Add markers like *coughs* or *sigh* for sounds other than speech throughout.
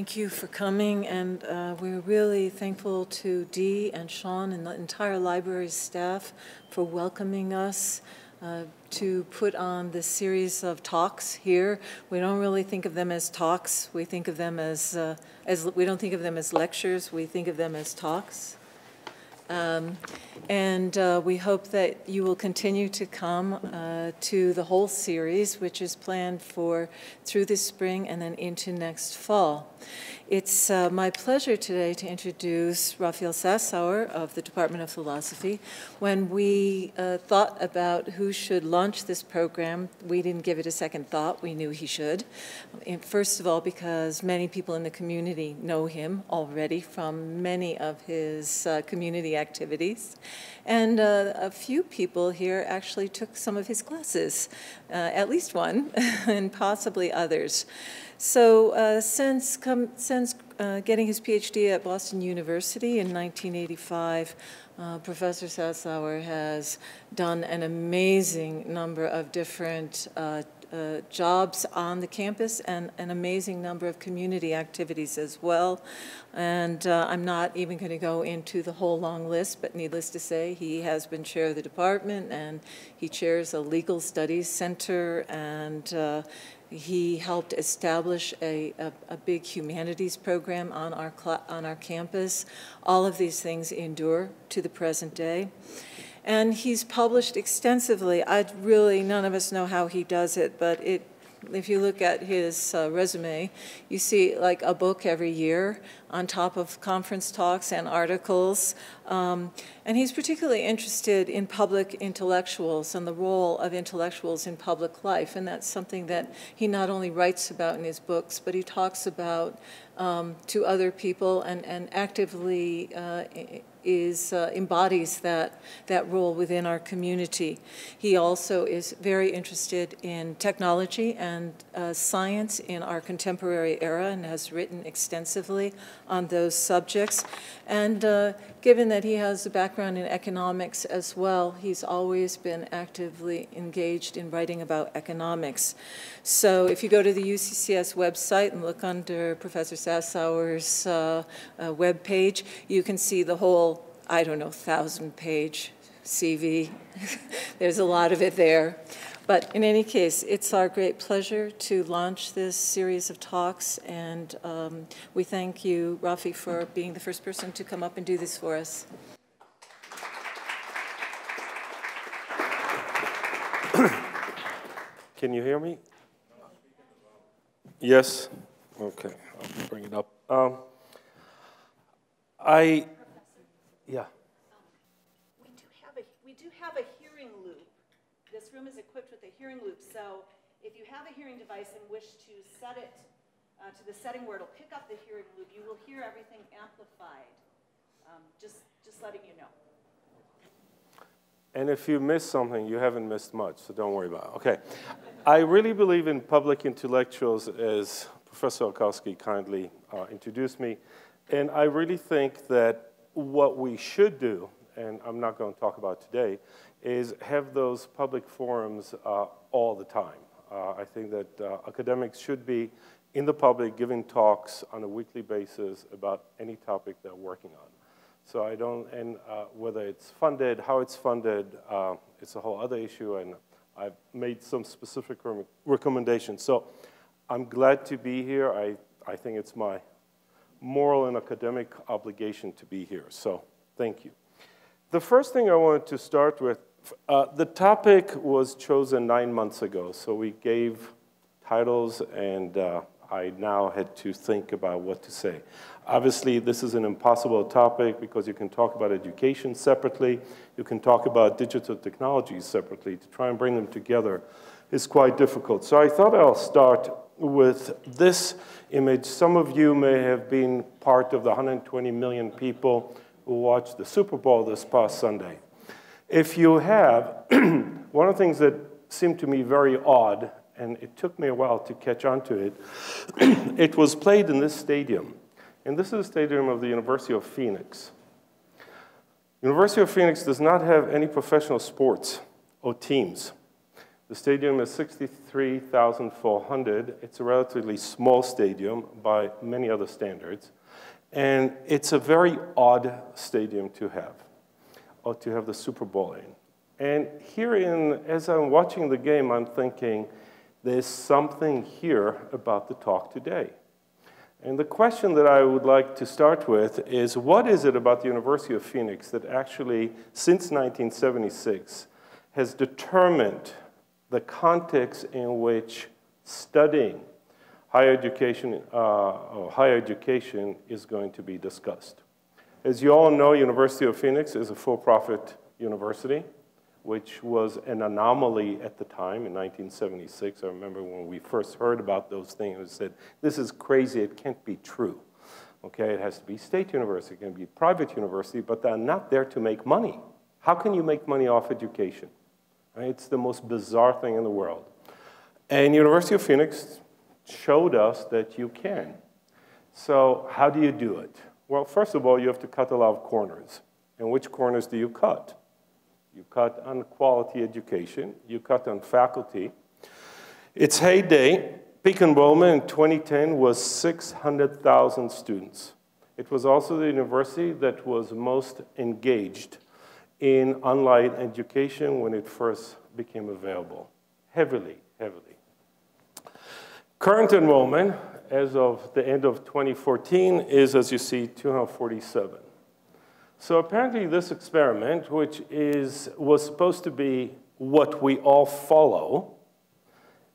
Thank you for coming, and uh, we're really thankful to Dee and Sean and the entire library staff for welcoming us uh, to put on this series of talks here. We don't really think of them as talks. We think of them as, uh, as we don't think of them as lectures. We think of them as talks. Um, and uh, we hope that you will continue to come uh, to the whole series, which is planned for through this spring and then into next fall. It's uh, my pleasure today to introduce Raphael Sassower of the Department of Philosophy. When we uh, thought about who should launch this program, we didn't give it a second thought. We knew he should. First of all, because many people in the community know him already from many of his uh, community activities. And uh, a few people here actually took some of his classes, uh, at least one, *laughs* and possibly others. So uh, since, since uh, getting his PhD at Boston University in 1985, uh, Professor Sassower has done an amazing number of different uh, uh, jobs on the campus and an amazing number of community activities as well. And uh, I'm not even going to go into the whole long list, but needless to say, he has been chair of the department and he chairs a legal studies center and uh, he helped establish a, a, a, big humanities program on our, on our campus. All of these things endure to the present day. And he's published extensively. I really, none of us know how he does it, but it if you look at his uh, resume, you see like a book every year on top of conference talks and articles. Um, and he's particularly interested in public intellectuals and the role of intellectuals in public life. And that's something that he not only writes about in his books, but he talks about um, to other people and, and actively uh, is uh, embodies that that role within our community. He also is very interested in technology and uh, science in our contemporary era and has written extensively on those subjects. And uh, given that he has a background in economics as well, he's always been actively engaged in writing about economics. So if you go to the UCCS website and look under Professor Sassower's uh, uh, web page, you can see the whole, I don't know, thousand page CV. *laughs* There's a lot of it there. But in any case, it's our great pleasure to launch this series of talks, and um, we thank you, Rafi, for being the first person to come up and do this for us. *coughs* Can you hear me? Yes? Okay, I'll bring it up. Um, I, yeah. We do have a, we do have a hearing loop. This room is equipped with a hearing loop, so if you have a hearing device and wish to set it uh, to the setting where it'll pick up the hearing loop, you will hear everything amplified. Um, just, just letting you know. And if you miss something, you haven't missed much, so don't worry about it. Okay. I really believe in public intellectuals, as Professor Olkowski kindly uh, introduced me. And I really think that what we should do, and I'm not going to talk about today, is have those public forums uh, all the time. Uh, I think that uh, academics should be in the public giving talks on a weekly basis about any topic they're working on. So I don't, and uh, whether it's funded, how it's funded, uh, it's a whole other issue, and I've made some specific re recommendations. So I'm glad to be here. I, I think it's my moral and academic obligation to be here. So thank you. The first thing I wanted to start with, uh, the topic was chosen nine months ago. So we gave titles and uh, I now had to think about what to say. Obviously, this is an impossible topic because you can talk about education separately, you can talk about digital technologies separately. To try and bring them together is quite difficult. So I thought I'll start with this image. Some of you may have been part of the 120 million people who watched the Super Bowl this past Sunday. If you have, *clears throat* one of the things that seemed to me very odd and it took me a while to catch on to it. *clears throat* it was played in this stadium, and this is the stadium of the University of Phoenix. University of Phoenix does not have any professional sports or teams. The stadium is 63,400. It's a relatively small stadium by many other standards. And it's a very odd stadium to have, or to have the Super Bowl in. And here in, as I'm watching the game, I'm thinking, there's something here about the talk today. And the question that I would like to start with is what is it about the University of Phoenix that actually, since 1976, has determined the context in which studying higher education, uh, higher education is going to be discussed? As you all know, University of Phoenix is a for-profit university which was an anomaly at the time in 1976. I remember when we first heard about those things, we said, this is crazy, it can't be true. Okay, it has to be state university, it can be private university, but they're not there to make money. How can you make money off education? Right? It's the most bizarre thing in the world. And University of Phoenix showed us that you can. So how do you do it? Well, first of all, you have to cut a lot of corners. And which corners do you cut? You cut on quality education. You cut on faculty. Its heyday, peak enrollment in 2010 was 600,000 students. It was also the university that was most engaged in online education when it first became available. Heavily, heavily. Current enrollment, as of the end of 2014, is, as you see, 247. So apparently this experiment, which is, was supposed to be what we all follow,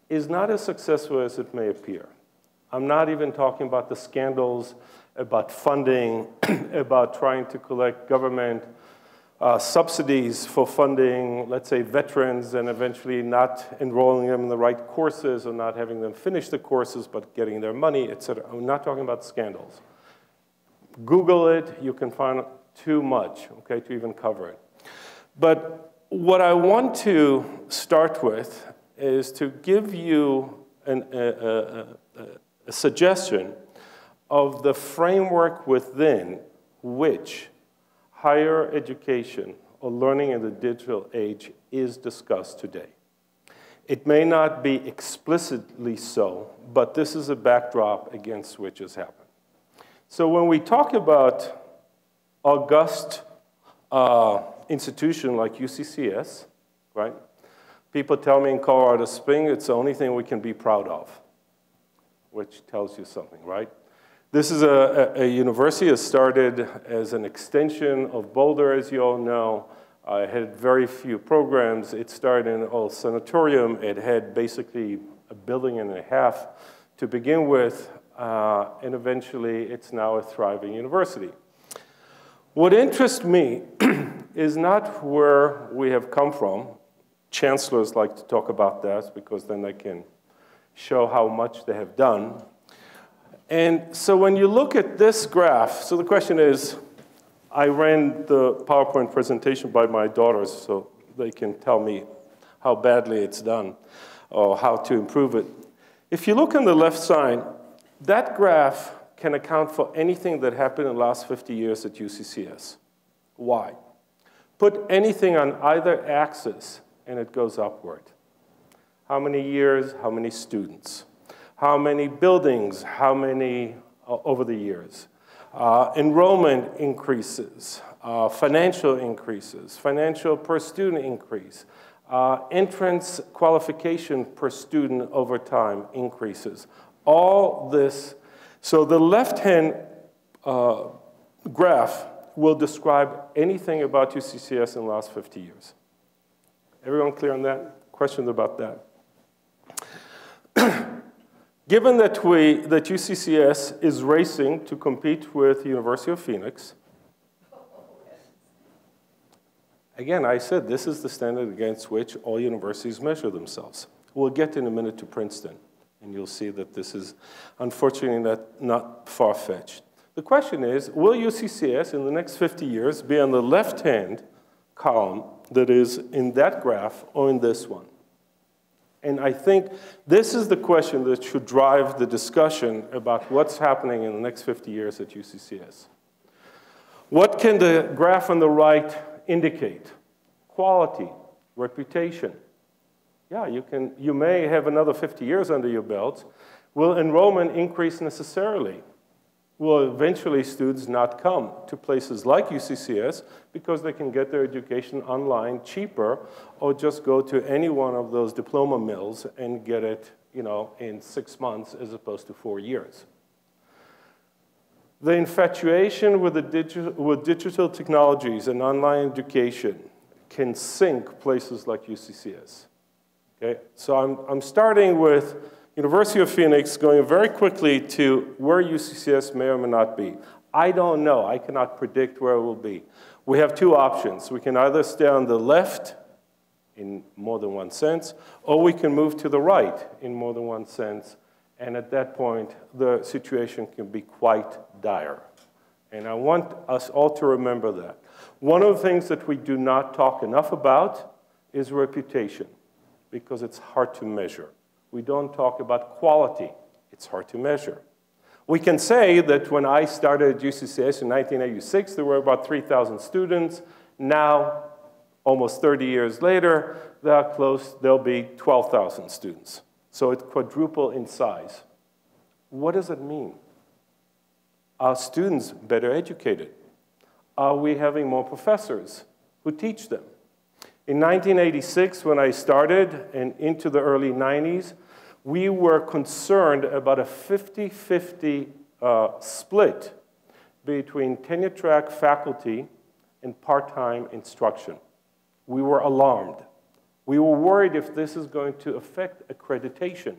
is not as successful as it may appear. I'm not even talking about the scandals about funding, *clears throat* about trying to collect government uh, subsidies for funding, let's say, veterans, and eventually not enrolling them in the right courses or not having them finish the courses, but getting their money, et cetera. I'm not talking about scandals. Google it, you can find too much, okay, to even cover it. But what I want to start with is to give you an, a, a, a, a suggestion of the framework within which higher education or learning in the digital age is discussed today. It may not be explicitly so, but this is a backdrop against which has happened. So when we talk about august uh, institution like UCCS, right? People tell me in Colorado Springs it's the only thing we can be proud of, which tells you something, right? This is a, a, a university that started as an extension of Boulder, as you all know. Uh, it had very few programs. It started in an old sanatorium. It had basically a building and a half to begin with, uh, and eventually it's now a thriving university. What interests me *clears throat* is not where we have come from. Chancellors like to talk about that because then they can show how much they have done. And so when you look at this graph, so the question is, I ran the PowerPoint presentation by my daughters so they can tell me how badly it's done or how to improve it. If you look on the left side, that graph can account for anything that happened in the last 50 years at UCCS. Why? Put anything on either axis and it goes upward. How many years, how many students? How many buildings, how many uh, over the years? Uh, enrollment increases, uh, financial increases, financial per student increase, uh, entrance qualification per student over time increases. All this so the left-hand uh, graph will describe anything about UCCS in the last 50 years. Everyone clear on that? Questions about that? *clears throat* Given that, we, that UCCS is racing to compete with the University of Phoenix, again, I said this is the standard against which all universities measure themselves. We'll get in a minute to Princeton. And you'll see that this is unfortunately not, not far-fetched. The question is, will UCCS in the next 50 years be on the left-hand column that is in that graph or in this one? And I think this is the question that should drive the discussion about what's happening in the next 50 years at UCCS. What can the graph on the right indicate? Quality, reputation, Yeah, you, can, you may have another 50 years under your belt. Will enrollment increase necessarily? Will eventually students not come to places like UCCS because they can get their education online cheaper or just go to any one of those diploma mills and get it you know, in six months as opposed to four years? The infatuation with, the digi with digital technologies and online education can sink places like UCCS. Okay? So I'm, I'm starting with University of Phoenix, going very quickly to where UCCS may or may not be. I don't know. I cannot predict where it will be. We have two options. We can either stay on the left in more than one sense, or we can move to the right in more than one sense. And at that point, the situation can be quite dire. And I want us all to remember that. One of the things that we do not talk enough about is reputation because it's hard to measure. We don't talk about quality. It's hard to measure. We can say that when I started at UCCS in 1986, there were about 3,000 students. Now, almost 30 years later, they're close, there'll be 12,000 students. So it quadrupled in size. What does it mean? Are students better educated? Are we having more professors who teach them? In 1986, when I started, and into the early 90s, we were concerned about a 50-50 uh, split between tenure-track faculty and part-time instruction. We were alarmed. We were worried if this is going to affect accreditation.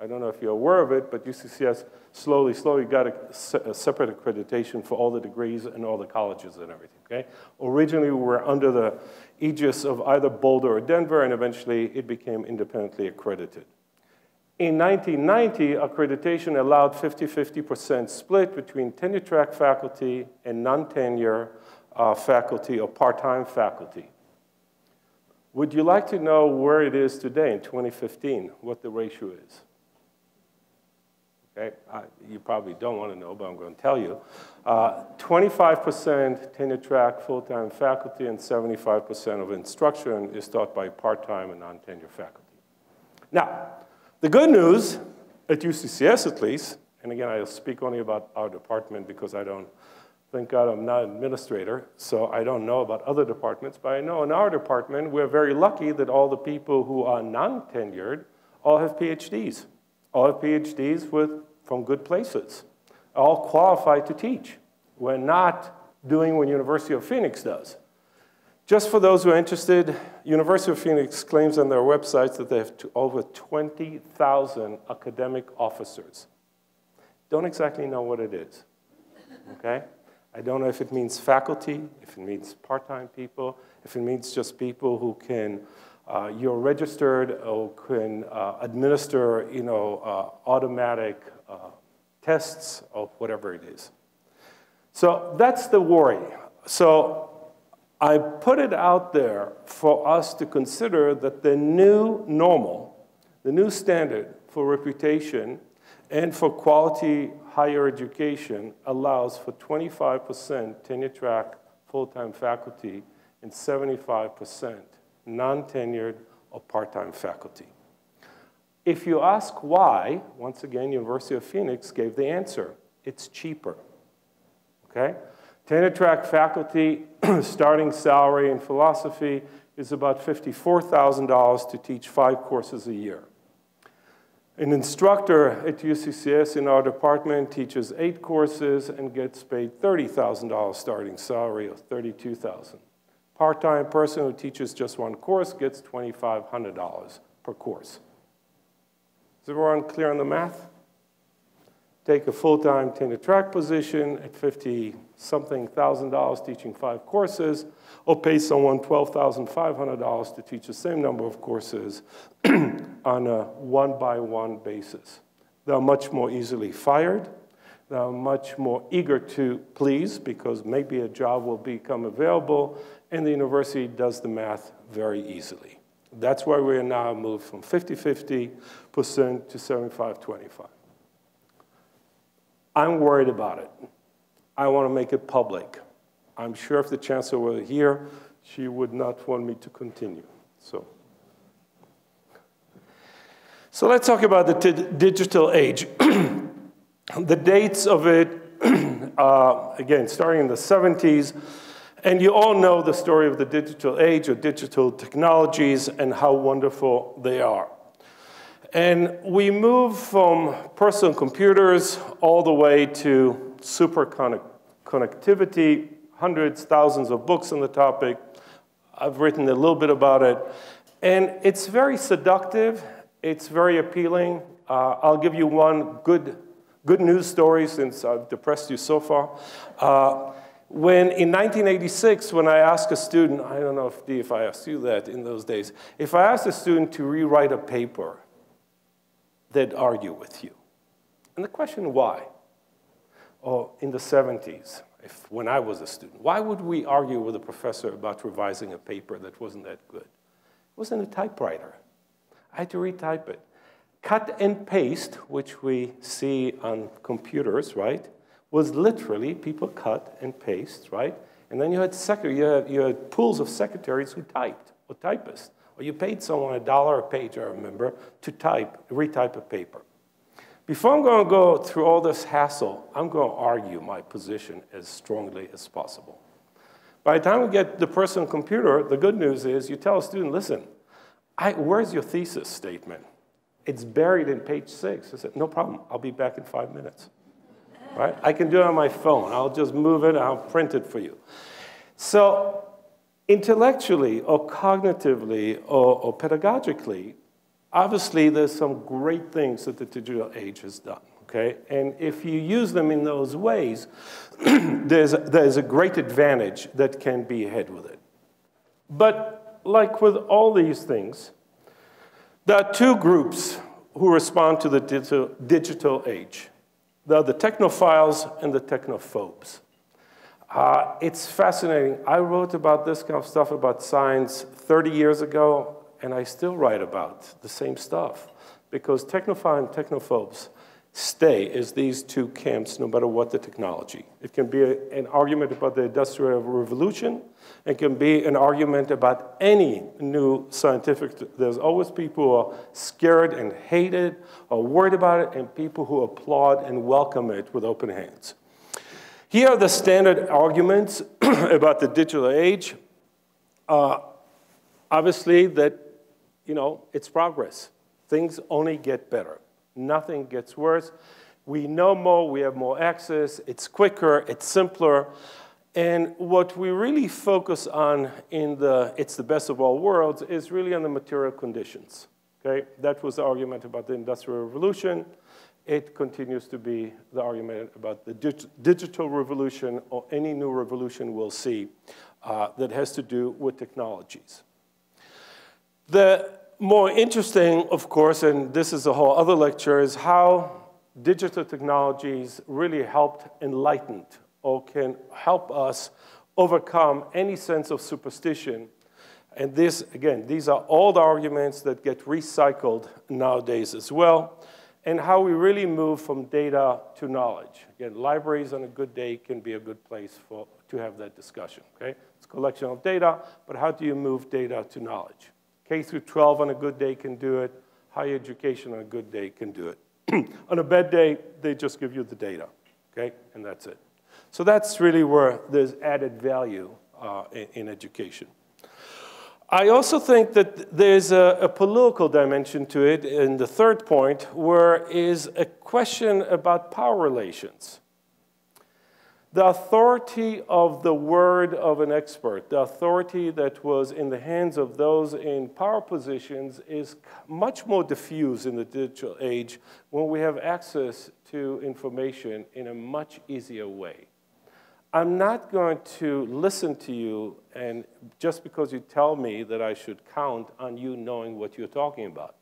I don't know if you're aware of it, but UCCS slowly, slowly got a, a, separate accreditation for all the degrees and all the colleges and everything, okay? Originally, we were under the aegis of either Boulder or Denver, and eventually it became independently accredited. In 1990, accreditation allowed 50-50% split between tenure-track faculty and non-tenure uh, faculty or part-time faculty. Would you like to know where it is today in 2015, what the ratio is? Okay, I, you probably don't want to know, but I'm going to tell you. 25% uh, tenure track full-time faculty and 75% of instruction is taught by part-time and non-tenure faculty. Now, the good news, at UCCS at least, and again, I'll speak only about our department because I don't, thank God I'm not an administrator, so I don't know about other departments, but I know in our department, we're very lucky that all the people who are non-tenured all have PhDs all have PhDs with, from good places, all qualified to teach. We're not doing what University of Phoenix does. Just for those who are interested, University of Phoenix claims on their websites that they have over 20,000 academic officers. Don't exactly know what it is, okay? I don't know if it means faculty, if it means part-time people, if it means just people who can uh, you're registered or can uh, administer, you know, uh, automatic uh, tests or whatever it is. So that's the worry. So I put it out there for us to consider that the new normal, the new standard for reputation and for quality higher education allows for 25% tenure track full-time faculty and 75% non-tenured, or part-time faculty. If you ask why, once again, University of Phoenix gave the answer. It's cheaper, okay? Tenure track faculty *clears throat* starting salary in philosophy is about $54,000 to teach five courses a year. An instructor at UCCS in our department teaches eight courses and gets paid $30,000 starting salary of $32,000. Part-time person who teaches just one course gets $2,500 per course. Is everyone clear on the math? Take a full-time tenure track position at 50 something thousand dollars teaching five courses, or pay someone $12,500 to teach the same number of courses *clears throat* on a one-by-one -one basis. They're much more easily fired. They're much more eager to please because maybe a job will become available and the university does the math very easily. That's why we are now moved from 50-50% to 75-25. I'm worried about it. I want to make it public. I'm sure if the chancellor were here, she would not want me to continue. So So let's talk about the digital age. *clears throat* the dates of it, *clears throat* uh, again, starting in the 70s, and you all know the story of the digital age or digital technologies and how wonderful they are. And we move from personal computers all the way to super connectivity, hundreds, thousands of books on the topic. I've written a little bit about it. And it's very seductive. It's very appealing. Uh, I'll give you one good, good news story since I've depressed you so far. Uh, when in 1986, when I asked a student, I don't know if, if I asked you that in those days, if I asked a student to rewrite a paper, they'd argue with you. And the question, why? Or in the 70s, if, when I was a student, why would we argue with a professor about revising a paper that wasn't that good? It wasn't a typewriter. I had to retype it. Cut and paste, which we see on computers, right? was literally people cut and paste, right? And then you had, you had, you had pools of secretaries who typed, or typists. Or you paid someone a dollar a page, I remember, to type, retype a paper. Before I'm going to go through all this hassle, I'm going to argue my position as strongly as possible. By the time we get the personal computer, the good news is you tell a student, listen, I, where's your thesis statement? It's buried in page six. I said, no problem, I'll be back in five minutes right? I can do it on my phone. I'll just move it, I'll print it for you. So intellectually or cognitively or, or pedagogically, obviously there's some great things that the digital age has done, okay? And if you use them in those ways, *clears throat* there's, there's a great advantage that can be had with it. But like with all these things, there are two groups who respond to the digital, digital age. There are the technophiles and the technophobes. Uh, it's fascinating. I wrote about this kind of stuff about science 30 years ago, and I still write about the same stuff because technophile and technophobes stay as these two camps no matter what the technology. It can be a, an argument about the Industrial Revolution. It can be an argument about any new scientific. There's always people who are scared and hate it, or worried about it, and people who applaud and welcome it with open hands. Here are the standard arguments *clears throat* about the digital age. Uh, obviously, that you know it's progress. Things only get better. Nothing gets worse. We know more, we have more access, it's quicker, it's simpler. And what we really focus on in the It's the Best of All Worlds is really on the material conditions. Okay? That was the argument about the Industrial Revolution. It continues to be the argument about the dig digital revolution or any new revolution we'll see uh, that has to do with technologies. The more interesting, of course, and this is a whole other lecture, is how digital technologies really helped enlighten or can help us overcome any sense of superstition. And this, again, these are all the arguments that get recycled nowadays as well, and how we really move from data to knowledge. Again, libraries on a good day can be a good place for, to have that discussion, okay? It's a collection of data, but how do you move data to knowledge? K through 12 on a good day can do it. Higher education on a good day can do it. *clears throat* on a bad day, they just give you the data, okay? And that's it. So that's really where there's added value uh, in, in, education. I also think that there's a, a, political dimension to it in the third point, where is a question about power relations. The authority of the word of an expert, the authority that was in the hands of those in power positions, is much more diffuse in the digital age when we have access to information in a much easier way. I'm not going to listen to you and just because you tell me that I should count on you knowing what you're talking about.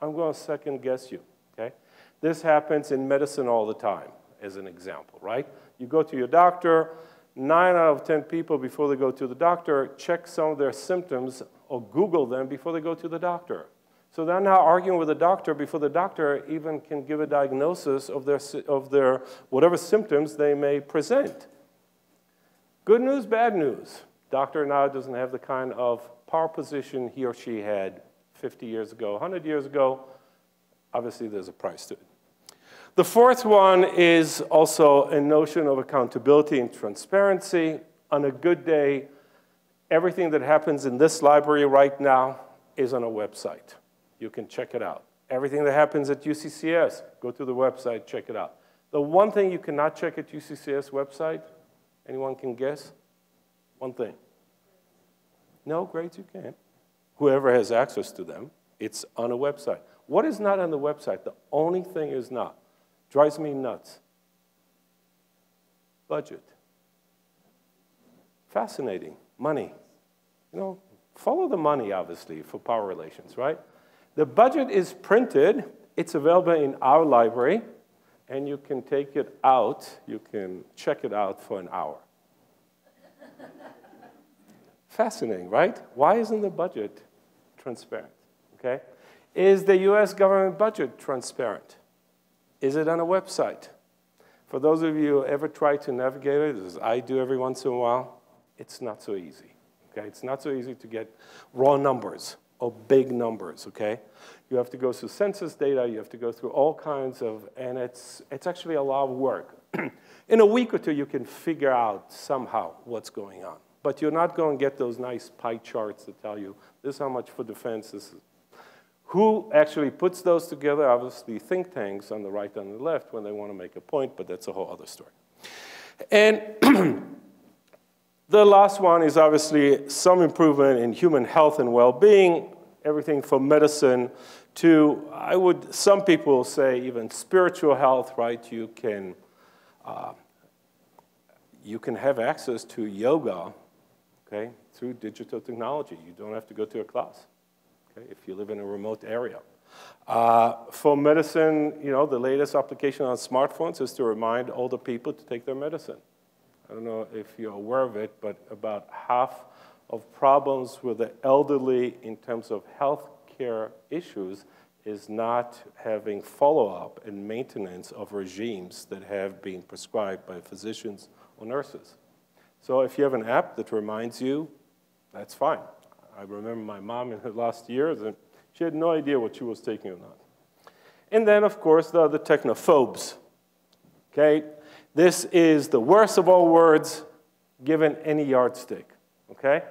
I'm going to second guess you, okay? This happens in medicine all the time, as an example, right? You go to your doctor, nine out of 10 people before they go to the doctor check some of their symptoms or Google them before they go to the doctor. So they're now arguing with the doctor before the doctor even can give a diagnosis of their, of their whatever symptoms they may present. Good news, bad news. Doctor now doesn't have the kind of power position he or she had 50 years ago, 100 years ago. obviously there's a price to it. The fourth one is also a notion of accountability and transparency. On a good day, everything that happens in this library right now is on a website. You can check it out. Everything that happens at UCCS, go to the website, check it out. The one thing you cannot check at UCCS website, anyone can guess? One thing. No grades you can't. Whoever has access to them, it's on a website. What is not on the website? The only thing is not Drives me nuts. Budget. Fascinating. Money. You know, follow the money, obviously, for power relations, right? The budget is printed. It's available in our library, and you can take it out. You can check it out for an hour. *laughs* Fascinating, right? Why isn't the budget transparent? Okay? Is the US government budget transparent? Is it on a website? For those of you who ever try to navigate it, as I do every once in a while, it's not so easy. Okay? It's not so easy to get raw numbers or big numbers, okay? You have to go through census data, you have to go through all kinds of, and it's, it's actually a lot of work. *clears throat* In a week or two, you can figure out somehow what's going on. But you're not going to get those nice pie charts that tell you this is how much for defense, this is who actually puts those together? Obviously, think tanks on the right and the left when they want to make a point, but that's a whole other story. And *clears throat* the last one is obviously some improvement in human health and well-being, everything from medicine to, I would, some people say even spiritual health, right? You can, uh, you can have access to yoga, okay, through digital technology. You don't have to go to a class okay, if you live in a remote area. Uh, for medicine, you know, the latest application on smartphones is to remind older people to take their medicine. I don't know if you're aware of it, but about half of problems with the elderly in terms of health care issues is not having follow-up and maintenance of regimes that have been prescribed by physicians or nurses. So if you have an app that reminds you, that's fine. I remember my mom in her last years, and she had no idea what she was taking or not. And then, of course, the, the technophobes. Okay? This is the worst of all words given any yardstick. Okay?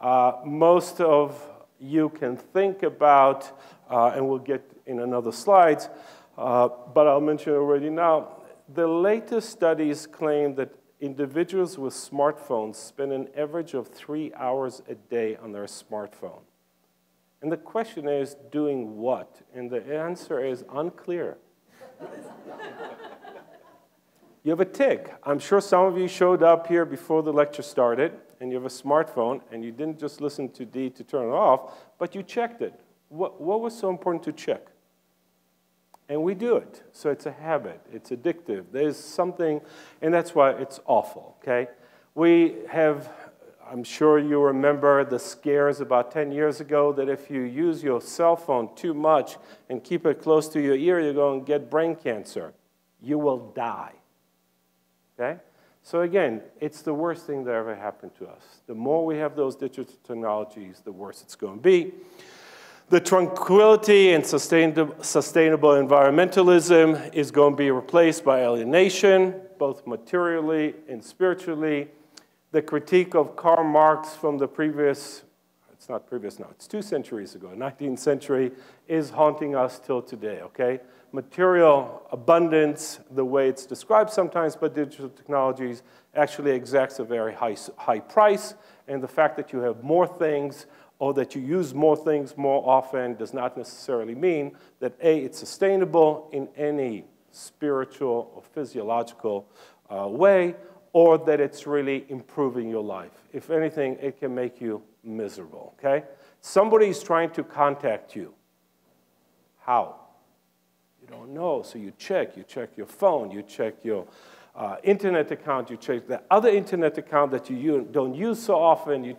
Uh, most of you can think about, uh, and we'll get in another slides, uh, but I'll mention already now, the latest studies claim that individuals with smartphones spend an average of three hours a day on their smartphone. And the question is, doing what? And the answer is unclear. *laughs* you have a tick. I'm sure some of you showed up here before the lecture started, and you have a smartphone, and you didn't just listen to Dee to turn it off, but you checked it. What, what was so important to check? And we do it. So it's a habit, it's addictive. There's something, and that's why it's awful, okay? We have, I'm sure you remember the scares about 10 years ago that if you use your cell phone too much and keep it close to your ear, you're going to get brain cancer. You will die, okay? So again, it's the worst thing that ever happened to us. The more we have those digital technologies, the worse it's going to be. The tranquility and sustainable environmentalism is going to be replaced by alienation, both materially and spiritually. The critique of Karl Marx from the previous, it's not previous now, it's two centuries ago, 19th century, is haunting us till today, okay? Material abundance, the way it's described sometimes by digital technologies, actually exacts a very high, high price, and the fact that you have more things or that you use more things more often does not necessarily mean that A, it's sustainable in any spiritual or physiological uh, way, or that it's really improving your life. If anything, it can make you miserable, okay? Somebody is trying to contact you. How? You don't know, so you check. You check your phone, you check your uh, internet account, you check the other internet account that you don't use so often, you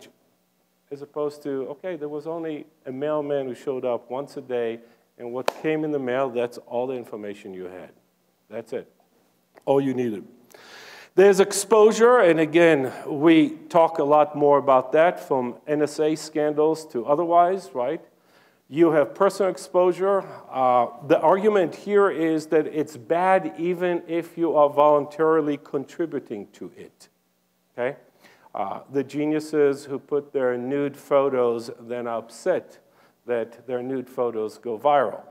as opposed to, okay, there was only a mailman who showed up once a day, and what came in the mail, that's all the information you had. That's it, all you needed. There's exposure, and again, we talk a lot more about that from NSA scandals to otherwise, right? You have personal exposure. Uh, the argument here is that it's bad even if you are voluntarily contributing to it. Okay? Uh, the geniuses who put their nude photos then upset that their nude photos go viral.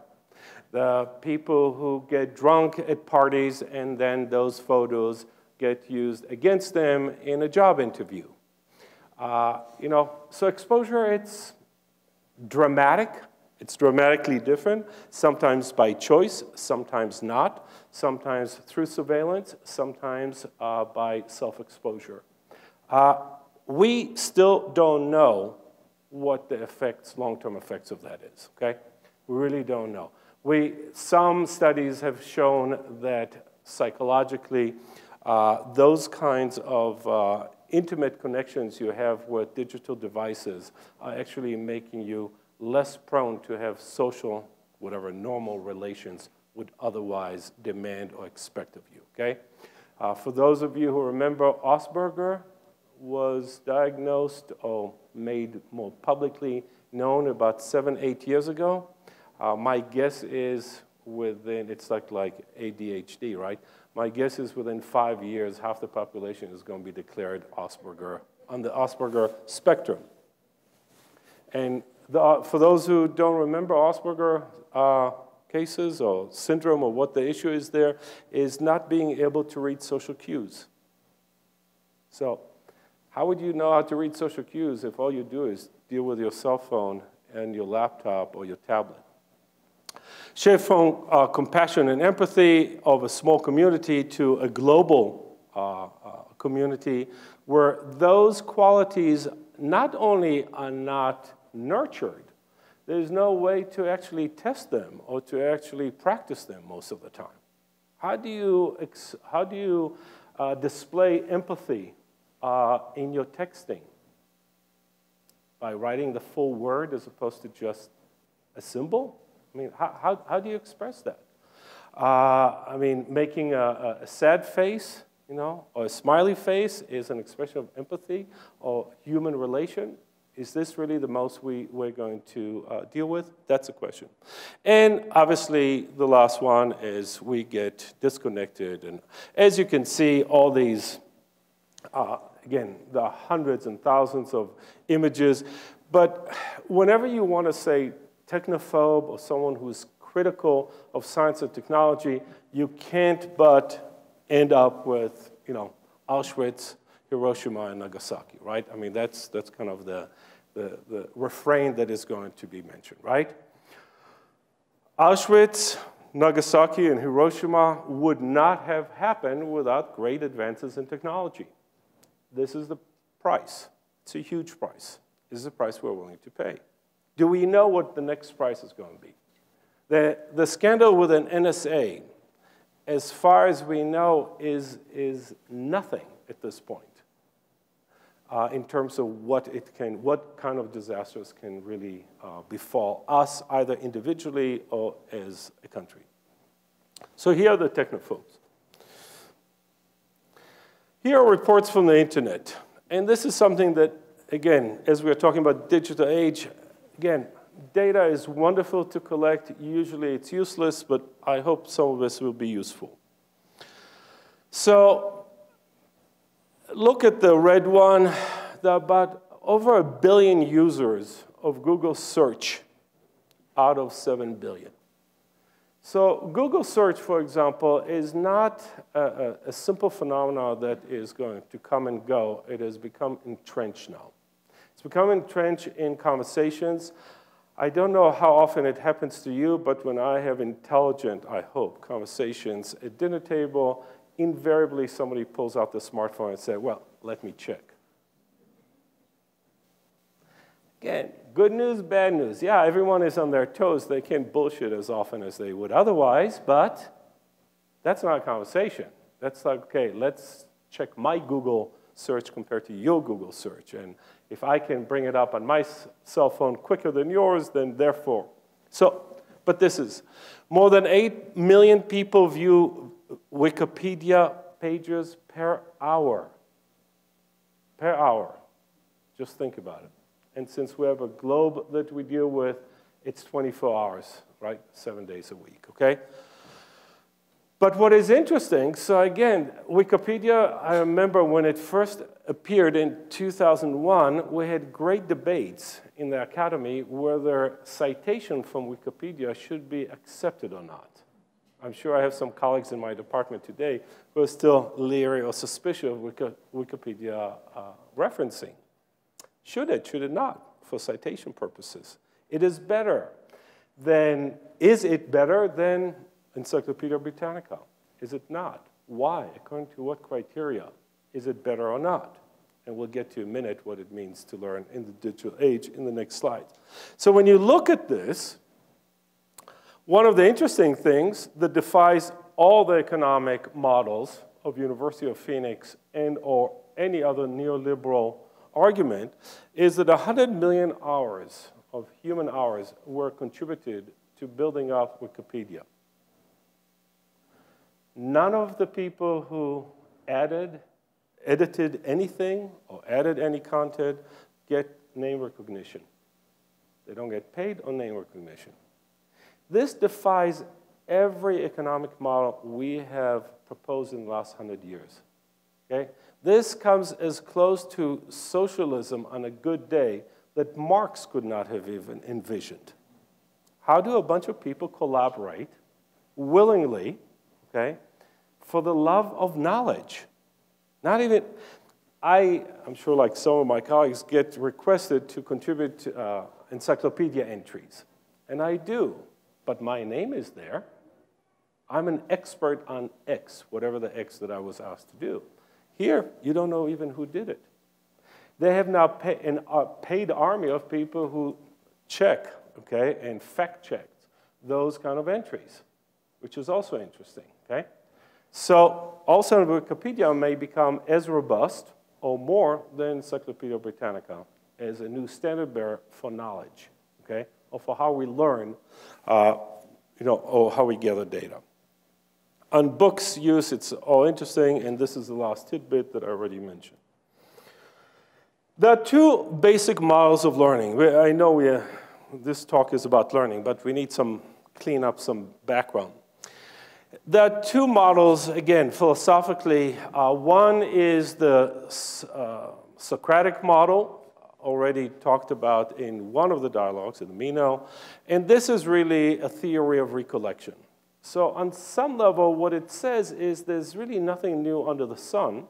The people who get drunk at parties and then those photos get used against them in a job interview. Uh, you know, so exposure, it's dramatic. It's dramatically different, sometimes by choice, sometimes not, sometimes through surveillance, sometimes uh, by self-exposure. Uh, we still don't know what the effects, long-term effects of that is, okay? We really don't know. We, some studies have shown that psychologically, uh, those kinds of uh, intimate connections you have with digital devices are actually making you less prone to have social, whatever normal relations would otherwise demand or expect of you, okay? Uh, for those of you who remember, Asperger was diagnosed or made more publicly known about seven, eight years ago. Uh, my guess is within, it's like, like ADHD, right? My guess is within five years, half the population is going to be declared Asperger, on the Asperger spectrum. And the, for those who don't remember Asperger uh, cases or syndrome or what the issue is there, is not being able to read social cues. So how would you know how to read social cues if all you do is deal with your cell phone and your laptop or your tablet? Shift from uh, compassion and empathy of a small community to a global uh, uh, community where those qualities not only are not nurtured, there's no way to actually test them or to actually practice them most of the time. How do you, how do you uh, display empathy uh, in your texting? By writing the full word as opposed to just a symbol? I mean, how, how, how do you express that? Uh, I mean, making a, a, sad face, you know, or a smiley face is an expression of empathy or human relation. Is this really the most we, we're going to uh, deal with? That's a question. And obviously, the last one is we get disconnected. And as you can see, all these, uh, again, the hundreds and thousands of images. But whenever you want to say technophobe or someone who's critical of science and technology, you can't but end up with, you know, Auschwitz, Hiroshima, and Nagasaki, right? I mean, that's, that's kind of the, the, the refrain that is going to be mentioned, right? Auschwitz, Nagasaki, and Hiroshima would not have happened without great advances in technology. This is the price. It's a huge price. This is the price we're willing to pay. Do we know what the next price is going to be? The, the scandal with an NSA, as far as we know, is, is nothing at this point uh, in terms of what it can, what kind of disasters can really uh, befall us, either individually or as a country. So here are the technophobes. Here are reports from the internet. And this is something that, again, as we're talking about digital age, Again, data is wonderful to collect. Usually it's useless, but I hope some of this will be useful. So look at the red one. There are about over a billion users of Google search out of 7 billion. So Google search, for example, is not a, a, simple phenomenon that is going to come and go. It has become entrenched now. It's become entrenched in conversations. I don't know how often it happens to you, but when I have intelligent, I hope, conversations at dinner table, invariably somebody pulls out the smartphone and says, well, let me check. Again, good news, bad news. Yeah, everyone is on their toes. They can't bullshit as often as they would otherwise, but that's not a conversation. That's like, okay, let's check my Google search compared to your Google search. And if I can bring it up on my cell phone quicker than yours, then therefore. So, but this is more than 8 million people view Wikipedia pages per hour. Per hour. Just think about it. And since we have a globe that we deal with, it's 24 hours, right? Seven days a week, okay? But what is interesting, so again, Wikipedia, I remember when it first appeared in 2001, we had great debates in the academy whether citation from Wikipedia should be accepted or not. I'm sure I have some colleagues in my department today who are still leery or suspicious of Wikipedia uh, referencing. Should it, should it not, for citation purposes? It is better than, is it better than Encyclopedia Britannica? Is it not? Why? According to what criteria? Is it better or not? And we'll get to in a minute what it means to learn in the digital age in the next slide. So when you look at this, one of the interesting things that defies all the economic models of University of Phoenix and or any other neoliberal argument is that 100 million hours of human hours were contributed to building up Wikipedia. None of the people who added, edited anything or added any content get name recognition. They don't get paid on name recognition. This defies every economic model we have proposed in the last hundred years. Okay? This comes as close to socialism on a good day that Marx could not have even envisioned. How do a bunch of people collaborate willingly, okay, for the love of knowledge? Not even, I, I'm sure like some of my colleagues get requested to contribute to, uh, encyclopedia entries, and I do but my name is there. I'm an expert on X, whatever the X that I was asked to do. Here, you don't know even who did it. They have now pay, an, a paid army of people who check, okay, and fact check those kind of entries, which is also interesting, okay? So also Wikipedia may become as robust or more than Encyclopedia Britannica as a new standard bearer for knowledge, okay? Or for how we learn, uh, you know, or how we gather data. On books use, it's all interesting, and this is the last tidbit that I already mentioned. There are two basic models of learning. I know we, this talk is about learning, but we need some clean up some background. There are two models, again, philosophically. Uh, one is the uh, Socratic model, already talked about in one of the dialogues in the Meno, and this is really a theory of recollection. So on some level, what it says is there's really nothing new under the sun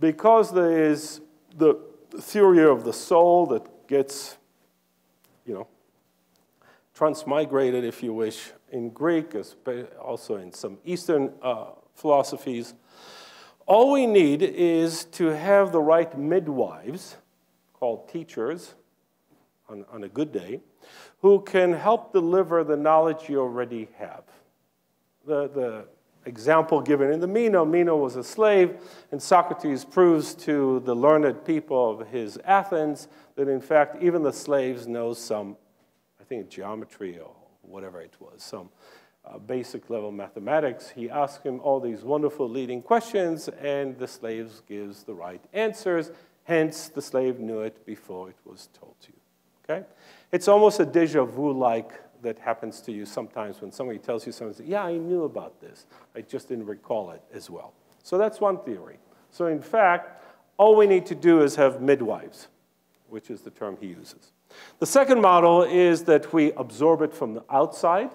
because there is the theory of the soul that gets, you know, transmigrated, if you wish, in Greek, also in some Eastern uh, philosophies. All we need is to have the right midwives called teachers on, on a good day who can help deliver the knowledge you already have. The, the example given in the Meno, Meno was a slave, and Socrates proves to the learned people of his Athens that in fact even the slaves know some, I think geometry or whatever it was, some uh, basic level mathematics. He asks him all these wonderful leading questions, and the slaves gives the right answers, Hence, the slave knew it before it was told to you. Okay? It's almost a deja vu-like that happens to you sometimes when somebody tells you something. Yeah, I knew about this. I just didn't recall it as well. So that's one theory. So in fact, all we need to do is have midwives, which is the term he uses. The second model is that we absorb it from the outside,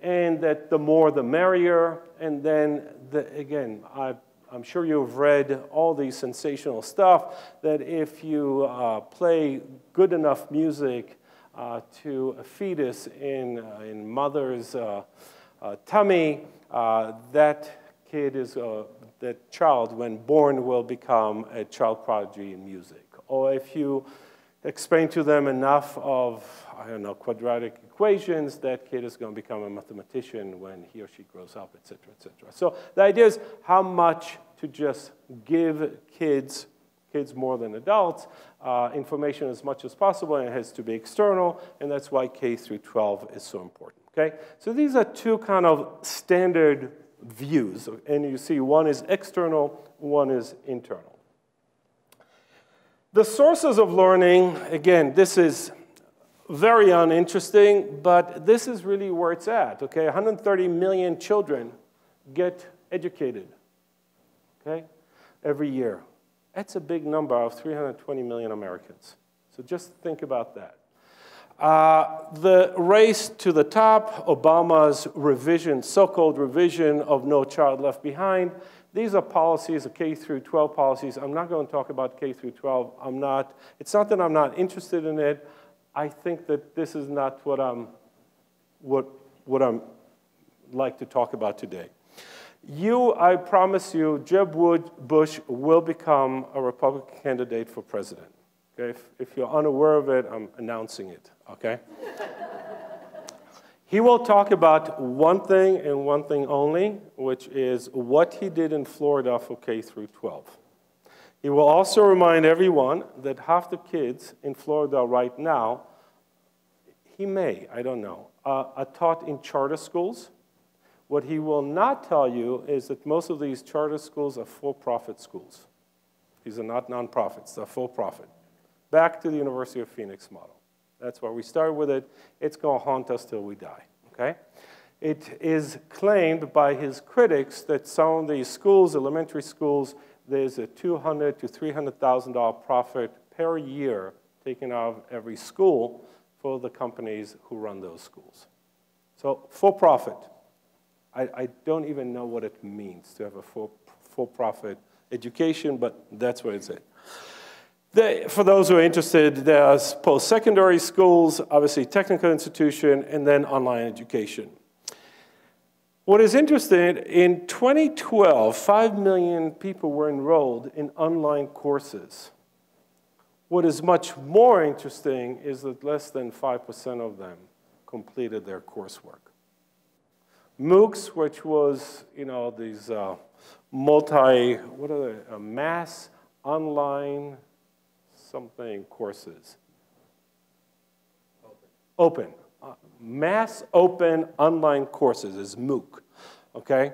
and that the more the merrier, and then, the, again, I I'm sure you've read all these sensational stuff that if you uh, play good enough music uh, to a fetus in, uh, in mother's uh, uh, tummy, that kid is, that child, when born, will become a child prodigy in music. Or if you explain to them enough of, I don't know, quadratic equations, that kid is going to become a mathematician when he or she grows up, et cetera, et cetera. So the idea is how much to just give kids, kids more than adults, uh, information as much as possible, and it has to be external, and that's why K through 12 is so important, okay? So these are two kind of standard views, and you see one is external, one is internal. The sources of learning, again, this is very uninteresting, but this is really where it's at, okay? 130 million children get educated, okay, every year. That's a big number of 320 million Americans. So just think about that. Uh, the race to the top, Obama's revision, so-called revision of No Child Left Behind, these are policies, the K through 12 policies. I'm not going to talk about K through 12. I'm not, it's not that I'm not interested in it. I think that this is not what I'm, what, what I'm like to talk about today. You, I promise you, Jeb Bush will become a Republican candidate for president. Okay? If, if you're unaware of it, I'm announcing it, okay? he will talk about one thing and one thing only, which is what he did in Florida for K through 12. He will also remind everyone that half the kids in Florida right now, he may, I don't know, uh, are taught in charter schools. What he will not tell you is that most of these charter schools are for-profit schools. These are not nonprofits, they're for-profit. Back to the University of Phoenix model. That's why we started with it. It's going to haunt us till we die, okay? It is claimed by his critics that some of these schools, elementary schools, there's a 200,000 to $300,000 profit per year taken out of every school for the companies who run those schools. So for profit. I, I don't even know what it means to have a for, for profit education, but that's what it's at. They, for those who are interested, there's post-secondary schools, obviously technical institution, and then online education. What is interesting, in 2012, 5 million people were enrolled in online courses. What is much more interesting is that less than 5% of them completed their coursework. MOOCs, which was, you know, these uh, multi, what are they, uh, mass online something courses. Open. Open mass open online courses is MOOC, okay?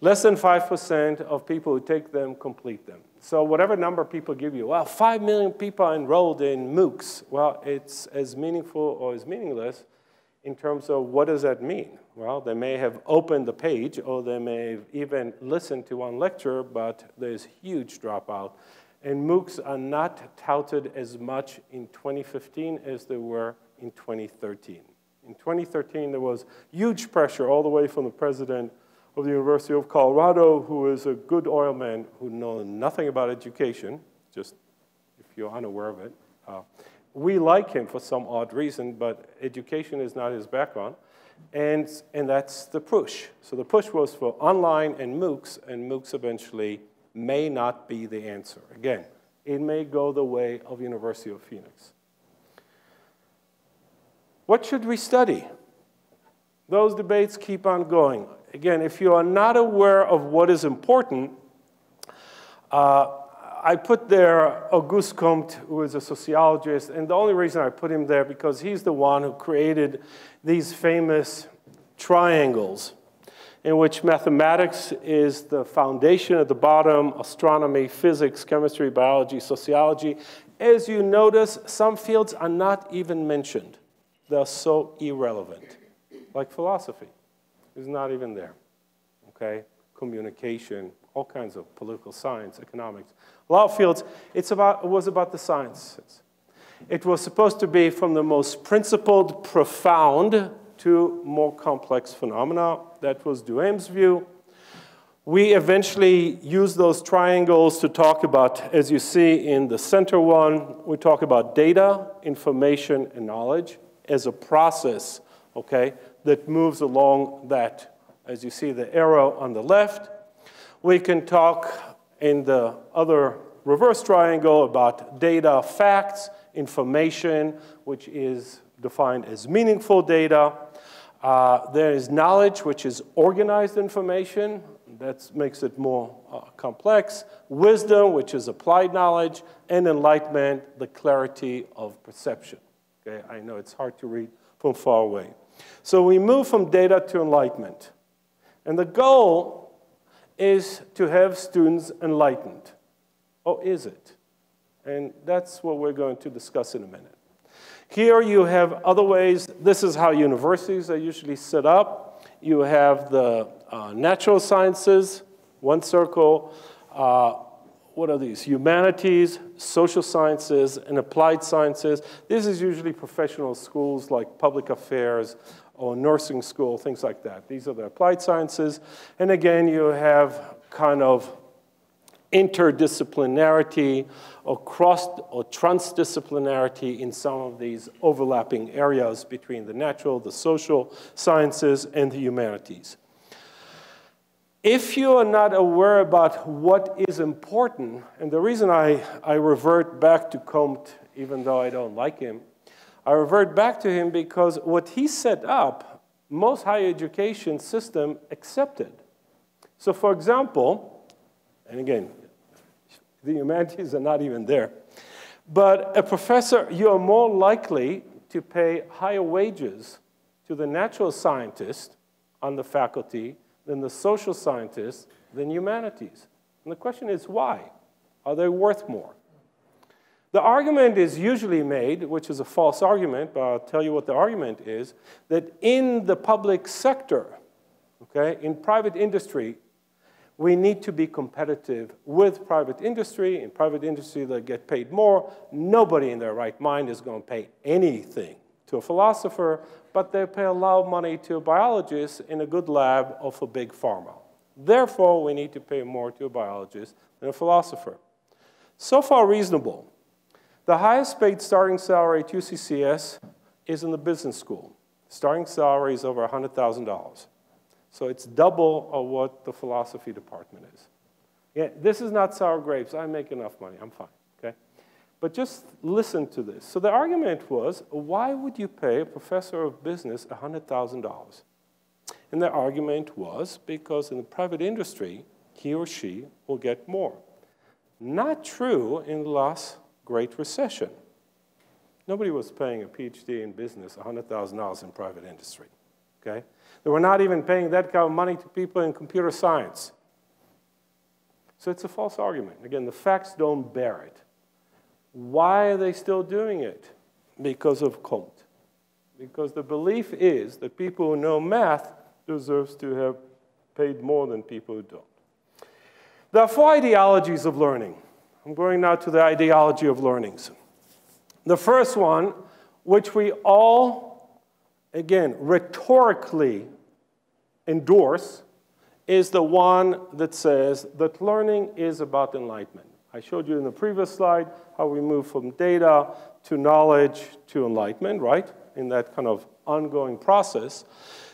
Less than 5% of people who take them complete them. So whatever number people give you, well, 5 million people are enrolled in MOOCs. Well, it's as meaningful or as meaningless in terms of what does that mean? Well, they may have opened the page or they may have even listened to one lecture, but there's huge dropout. And MOOCs are not touted as much in 2015 as they were in 2013. In 2013, there was huge pressure all the way from the president of the University of Colorado, who is a good oilman who knows nothing about education, just if you're unaware of it. Uh, we like him for some odd reason, but education is not his background. And, and that's the push. So the push was for online and MOOCs, and MOOCs eventually may not be the answer. Again, it may go the way of University of Phoenix. What should we study? Those debates keep on going. Again, if you are not aware of what is important, uh, I put there Auguste Comte, who is a sociologist, and the only reason I put him there because he's the one who created these famous triangles in which mathematics is the foundation at the bottom, astronomy, physics, chemistry, biology, sociology. As you notice, some fields are not even mentioned they're so irrelevant. Like philosophy is not even there, okay? Communication, all kinds of political science, economics. A lot of fields, it's about, it was about the sciences. It was supposed to be from the most principled, profound, to more complex phenomena. That was Duhem's view. We eventually use those triangles to talk about, as you see in the center one, we talk about data, information, and knowledge as a process, okay, that moves along that, as you see the arrow on the left. We can talk in the other reverse triangle about data, facts, information, which is defined as meaningful data. Uh, there is knowledge, which is organized information. That makes it more uh, complex. Wisdom, which is applied knowledge. And enlightenment, the clarity of perception. Okay, I know it's hard to read from far away. So we move from data to enlightenment. And the goal is to have students enlightened. Or is it? And that's what we're going to discuss in a minute. Here you have other ways. This is how universities are usually set up. You have the uh, natural sciences, one circle. Uh, what are these? Humanities, social sciences, and applied sciences. This is usually professional schools like public affairs or nursing school, things like that. These are the applied sciences. And again, you have kind of interdisciplinarity or cross or transdisciplinarity in some of these overlapping areas between the natural, the social sciences, and the humanities. If you are not aware about what is important, and the reason I, I revert back to Comte, even though I don't like him, I revert back to him because what he set up, most higher education system accepted. So for example, and again, the humanities are not even there. But a professor, you are more likely to pay higher wages to the natural scientist on the faculty than the social scientists, than humanities. And the question is why? Are they worth more? The argument is usually made, which is a false argument, but I'll tell you what the argument is, that in the public sector, okay, in private industry, we need to be competitive with private industry. In private industry, they get paid more. Nobody in their right mind is going to pay anything to a philosopher, but they pay a lot of money to a biologist in a good lab of a big pharma. Therefore, we need to pay more to a biologist than a philosopher. So far, reasonable. The highest paid starting salary at UCCS is in the business school. Starting salary is over $100,000. So it's double of what the philosophy department is. Yeah, this is not sour grapes. I make enough money. I'm fine? But just listen to this. So the argument was, why would you pay a professor of business $100,000? And the argument was because in the private industry, he or she will get more. Not true in the last Great Recession. Nobody was paying a PhD in business $100,000 in private industry, okay? They were not even paying that kind of money to people in computer science. So it's a false argument. Again, the facts don't bear it. Why are they still doing it? Because of Comte. Because the belief is that people who know math deserves to have paid more than people who don't. There are four ideologies of learning. I'm going now to the ideology of learnings. The first one, which we all, again, rhetorically endorse is the one that says that learning is about enlightenment. I showed you in the previous slide how we move from data to knowledge to enlightenment, right? In that kind of ongoing process.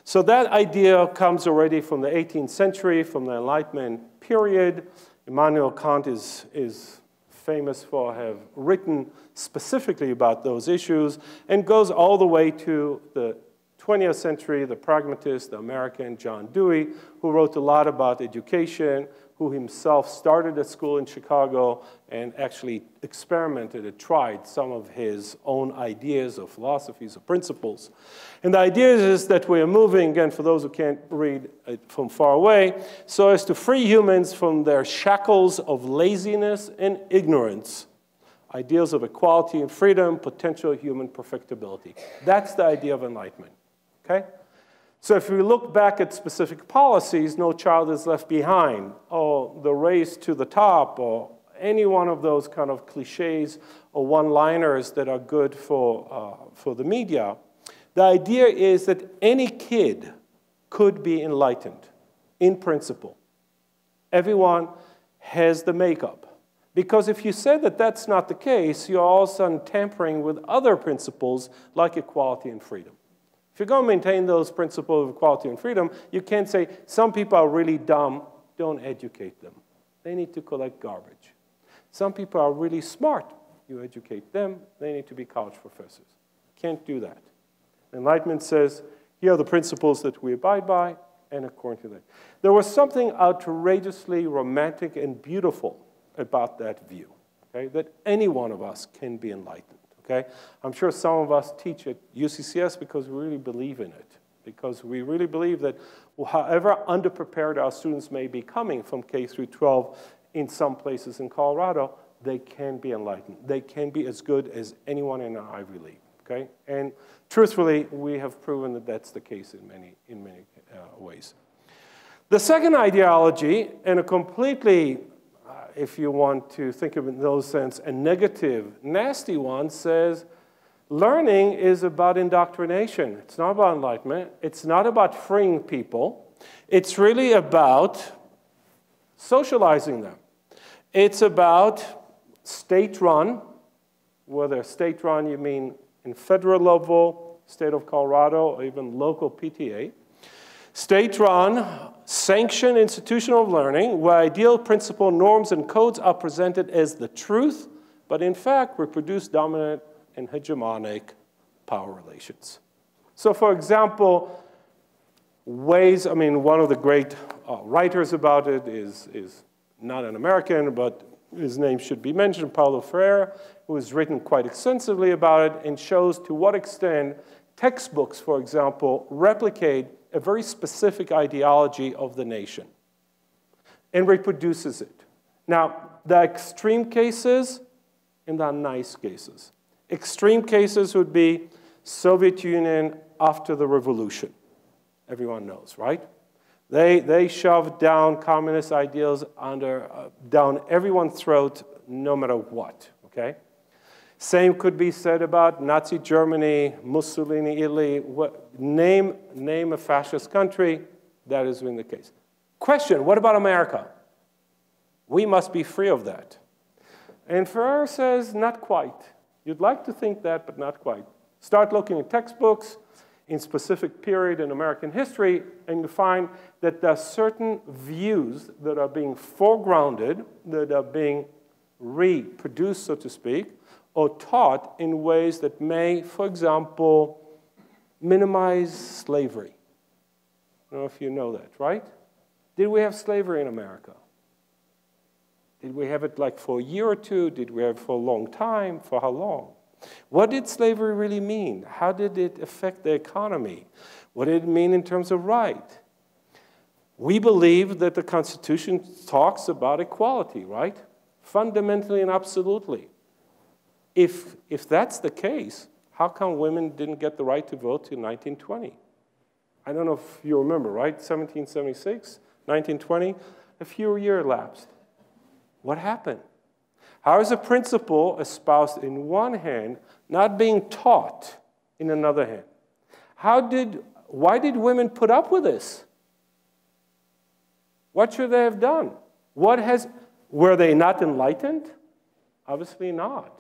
So that idea comes already from the 18th century, from the Enlightenment period. Immanuel Kant is, is famous for have written specifically about those issues and goes all the way to the 20th century, the pragmatist, the American John Dewey, who wrote a lot about education, who himself started a school in Chicago and actually experimented and tried some of his own ideas or philosophies or principles. And the idea is that we are moving, again, for those who can't read it from far away, so as to free humans from their shackles of laziness and ignorance ideals of equality and freedom, potential human perfectibility. That's the idea of enlightenment. Okay? So if we look back at specific policies, no child is left behind, or the race to the top, or any one of those kind of cliches or one-liners that are good for, uh, for the media, the idea is that any kid could be enlightened in principle. Everyone has the makeup. Because if you say that that's not the case, you're all of a sudden tampering with other principles like equality and freedom. If you're going to maintain those principles of equality and freedom, you can't say some people are really dumb, don't educate them. They need to collect garbage. Some people are really smart, you educate them, they need to be college professors. Can't do that. Enlightenment says, here are the principles that we abide by, and according to that. There was something outrageously romantic and beautiful about that view, okay? that any one of us can be enlightened. Okay? I'm sure some of us teach at UCCS because we really believe in it, because we really believe that however underprepared our students may be coming from K through 12 in some places in Colorado, they can be enlightened. They can be as good as anyone in an Ivy League. okay? And truthfully, we have proven that that's the case in many, in many uh, ways. The second ideology, and a completely, if you want to think of it in those sense, a negative, nasty one, says learning is about indoctrination. It's not about enlightenment. It's not about freeing people. It's really about socializing them. It's about state run, whether state run you mean in federal level, state of Colorado, or even local PTA. State run, sanctioned institutional learning, where ideal principle, norms, and codes are presented as the truth, but in fact reproduce dominant and hegemonic power relations. So, for example, ways, I mean, one of the great uh, writers about it is, is not an American, but his name should be mentioned, Paulo Freire, who has written quite extensively about it and shows to what extent textbooks, for example, replicate a very specific ideology of the nation and reproduces it. Now, the extreme cases and the nice cases. Extreme cases would be Soviet Union after the revolution. Everyone knows, right? They, they shoved down communist ideals under, uh, down everyone's throat, no matter what, okay? Same could be said about Nazi Germany, Mussolini, Italy, what, name, name a fascist country, that has been the case. Question, what about America? We must be free of that. And Freire says, not quite. You'd like to think that, but not quite. Start looking at textbooks, in specific period in American history, and you find that there are certain views that are being foregrounded, that are being reproduced, so to speak, or taught in ways that may, for example, minimize slavery. I don't know if you know that, right? Did we have slavery in America? Did we have it like for a year or two? Did we have it for a long time? For how long? What did slavery really mean? How did it affect the economy? What did it mean in terms of right? We believe that the Constitution talks about equality, right? Fundamentally and absolutely. If, if that's the case, how come women didn't get the right to vote in 1920? I don't know if you remember, right? 1776, 1920, a few years elapsed. What happened? How is a principle espoused in one hand not being taught in another hand? How did, why did women put up with this? What should they have done? What has, were they not enlightened? Obviously not.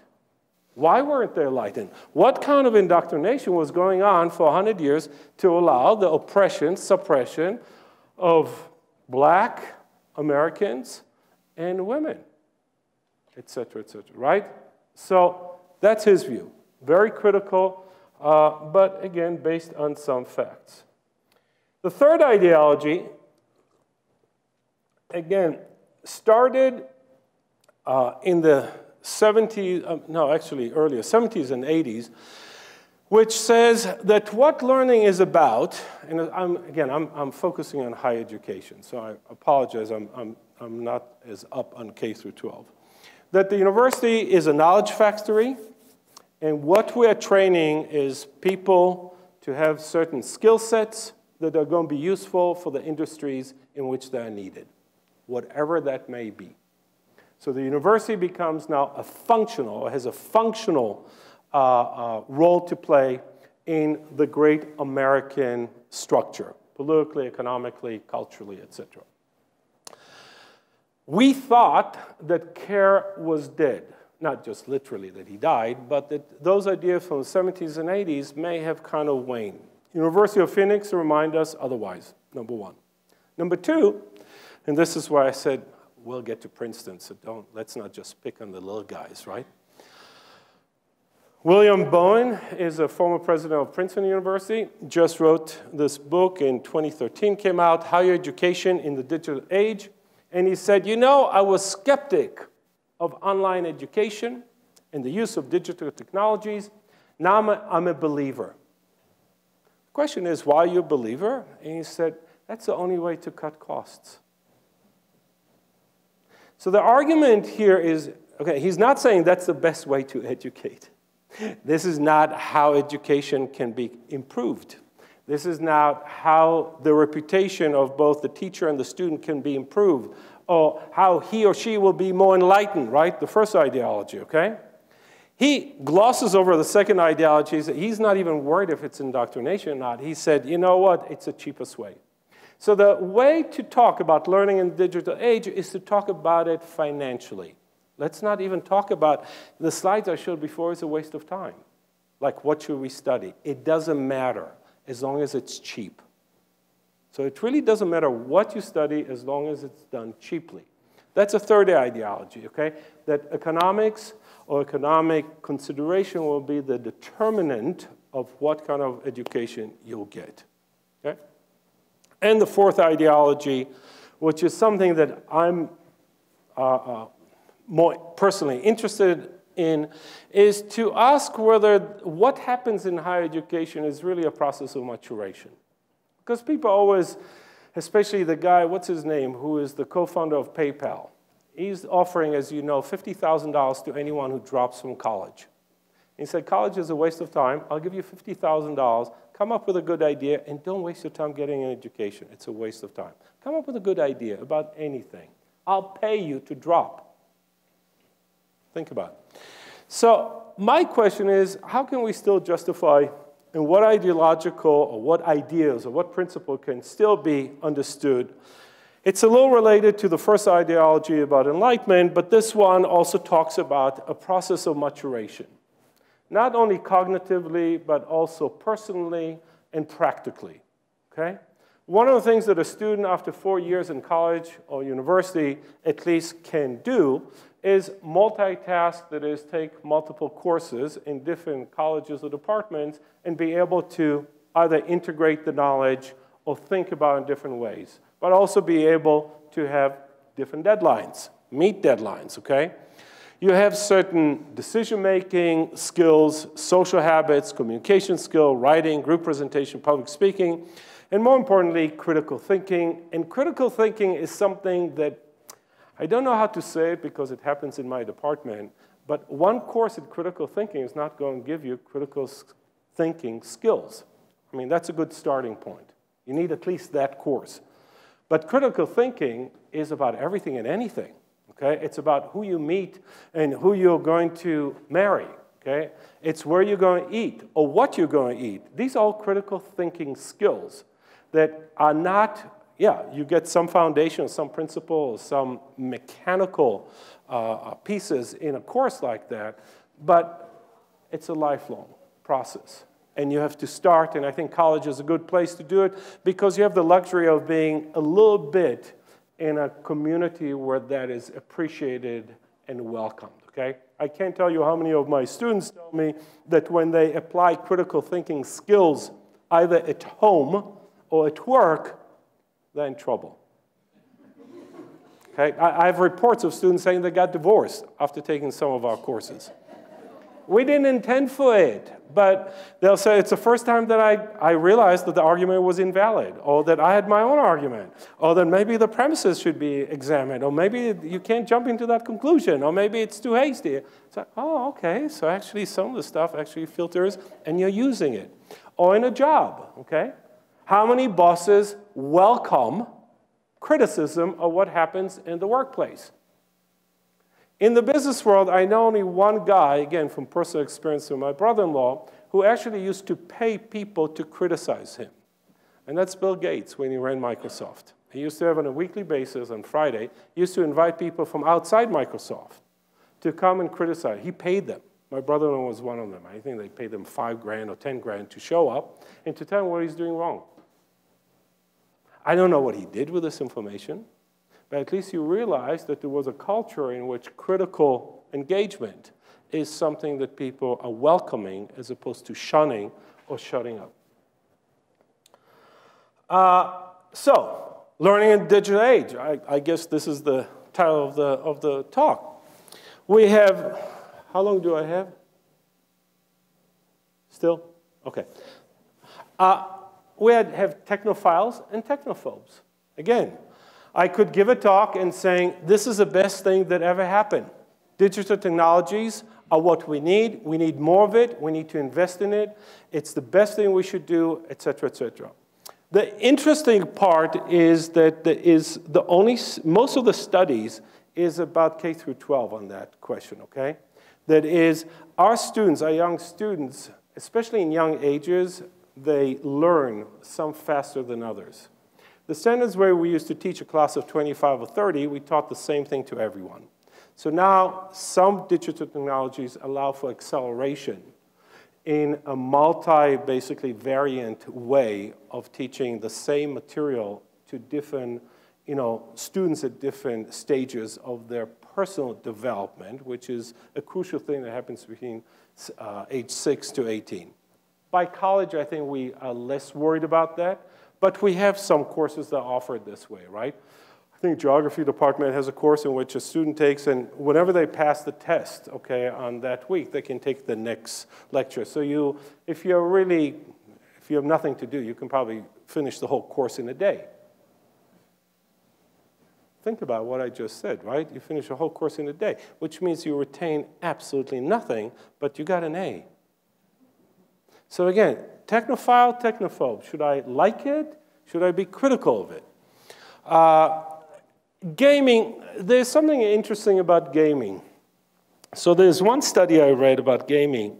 Why weren't they enlightened? What kind of indoctrination was going on for 100 years to allow the oppression, suppression of black Americans and women? etc., etc., right? So that's his view. Very critical, uh, but again, based on some facts. The third ideology, again, started uh, in the 70s, uh, no, actually earlier, 70s and 80s, which says that what learning is about, and I'm, again, I'm, I'm focusing on higher education, so I apologize, I'm, I'm, I'm not as up on K through 12 that the university is a knowledge factory, and what we are training is people to have certain skill sets that are going to be useful for the industries in which they are needed, whatever that may be. So the university becomes now a functional, has a functional uh, uh, role to play in the great American structure, politically, economically, culturally, etc. We thought that Kerr was dead. Not just literally that he died, but that those ideas from the 70s and 80s may have kind of waned. University of Phoenix remind us otherwise, number one. Number two, and this is why I said we'll get to Princeton, so don't, let's not just pick on the little guys, right? William Bowen is a former president of Princeton University, just wrote this book in 2013, came out, Higher Education in the Digital Age, and he said, You know, I was skeptic of online education and the use of digital technologies. Now I'm a, I'm a believer. The question is, why are you a believer? And he said, That's the only way to cut costs. So the argument here is okay, he's not saying that's the best way to educate. This is not how education can be improved. This is not how the reputation of both the teacher and the student can be improved, or how he or she will be more enlightened, right? The first ideology, okay? He glosses over the second ideology. He's not even worried if it's indoctrination or not. He said, you know what? It's the cheapest way. So the way to talk about learning in the digital age is to talk about it financially. Let's not even talk about the slides I showed before is a waste of time. Like, what should we study? It doesn't matter as long as it's cheap. So it really doesn't matter what you study as long as it's done cheaply. That's a third ideology, okay? That economics or economic consideration will be the determinant of what kind of education you'll get, okay? And the fourth ideology, which is something that I'm uh, uh, more personally interested in is to ask whether what happens in higher education is really a process of maturation. Because people always, especially the guy, what's his name, who is the co-founder of PayPal, he's offering, as you know, $50,000 to anyone who drops from college. He said, college is a waste of time. I'll give you $50,000. Come up with a good idea, and don't waste your time getting an education. It's a waste of time. Come up with a good idea about anything. I'll pay you to drop. Think about it. So my question is, how can we still justify and what ideological or what ideas or what principle can still be understood? It's a little related to the first ideology about enlightenment, but this one also talks about a process of maturation. Not only cognitively, but also personally and practically, okay? One of the things that a student after four years in college or university at least can do is multitask, that is, take multiple courses in different colleges or departments and be able to either integrate the knowledge or think about it in different ways, but also be able to have different deadlines, meet deadlines, okay? You have certain decision-making skills, social habits, communication skill, writing, group presentation, public speaking, and more importantly, critical thinking. And critical thinking is something that I don't know how to say it because it happens in my department, but one course in critical thinking is not going to give you critical thinking skills. I mean, that's a good starting point. You need at least that course. But critical thinking is about everything and anything, okay? It's about who you meet and who you're going to marry, okay? It's where you're going to eat or what you're going to eat. These are all critical thinking skills that are not yeah, you get some foundation, some principles, some mechanical uh, uh, pieces in a course like that, but it's a lifelong process. And you have to start, and I think college is a good place to do it because you have the luxury of being a little bit in a community where that is appreciated and welcomed, okay? I can't tell you how many of my students tell me that when they apply critical thinking skills either at home or at work, they're in trouble. Okay? I, I have reports of students saying they got divorced after taking some of our courses. We didn't intend for it, but they'll say it's the first time that I, I realized that the argument was invalid, or that I had my own argument, or that maybe the premises should be examined, or maybe you can't jump into that conclusion, or maybe it's too hasty. It's like, oh, okay, so actually some of the stuff actually filters and you're using it. Or in a job, okay? How many bosses welcome criticism of what happens in the workplace? In the business world, I know only one guy, again, from personal experience from my brother-in-law, who actually used to pay people to criticize him. And that's Bill Gates when he ran Microsoft. He used to have on a weekly basis on Friday, used to invite people from outside Microsoft to come and criticize. He paid them. My brother-in-law was one of them. I think they paid them five grand or 10 grand to show up and to tell him what he's doing wrong. I don't know what he did with this information, but at least you realize that there was a culture in which critical engagement is something that people are welcoming as opposed to shunning or shutting up. Uh, so, learning in digital age. I, I, guess this is the title of the, of the talk. We have, how long do I have? Still? Okay. Uh, we have technophiles and technophobes. Again, I could give a talk and saying, this is the best thing that ever happened. Digital technologies are what we need. We need more of it. We need to invest in it. It's the best thing we should do, et cetera, et cetera. The interesting part is that the only, most of the studies is about K through 12 on that question, okay? That is, our students, our young students, especially in young ages, they learn some faster than others. The standards where we used to teach a class of 25 or 30, we taught the same thing to everyone. So now some digital technologies allow for acceleration in a multi, basically variant way of teaching the same material to different you know, students at different stages of their personal development, which is a crucial thing that happens between uh, age 6 to 18. By college, I think we are less worried about that, but we have some courses that offer it this way, right? I think geography department has a course in which a student takes, and whenever they pass the test, okay, on that week, they can take the next lecture. So you, if you're really, if you have nothing to do, you can probably finish the whole course in a day. Think about what I just said, right? You finish a whole course in a day, which means you retain absolutely nothing, but you got an A. So again, technophile, technophobe. Should I like it? Should I be critical of it? Uh, gaming, there's something interesting about gaming. So there's one study I read about gaming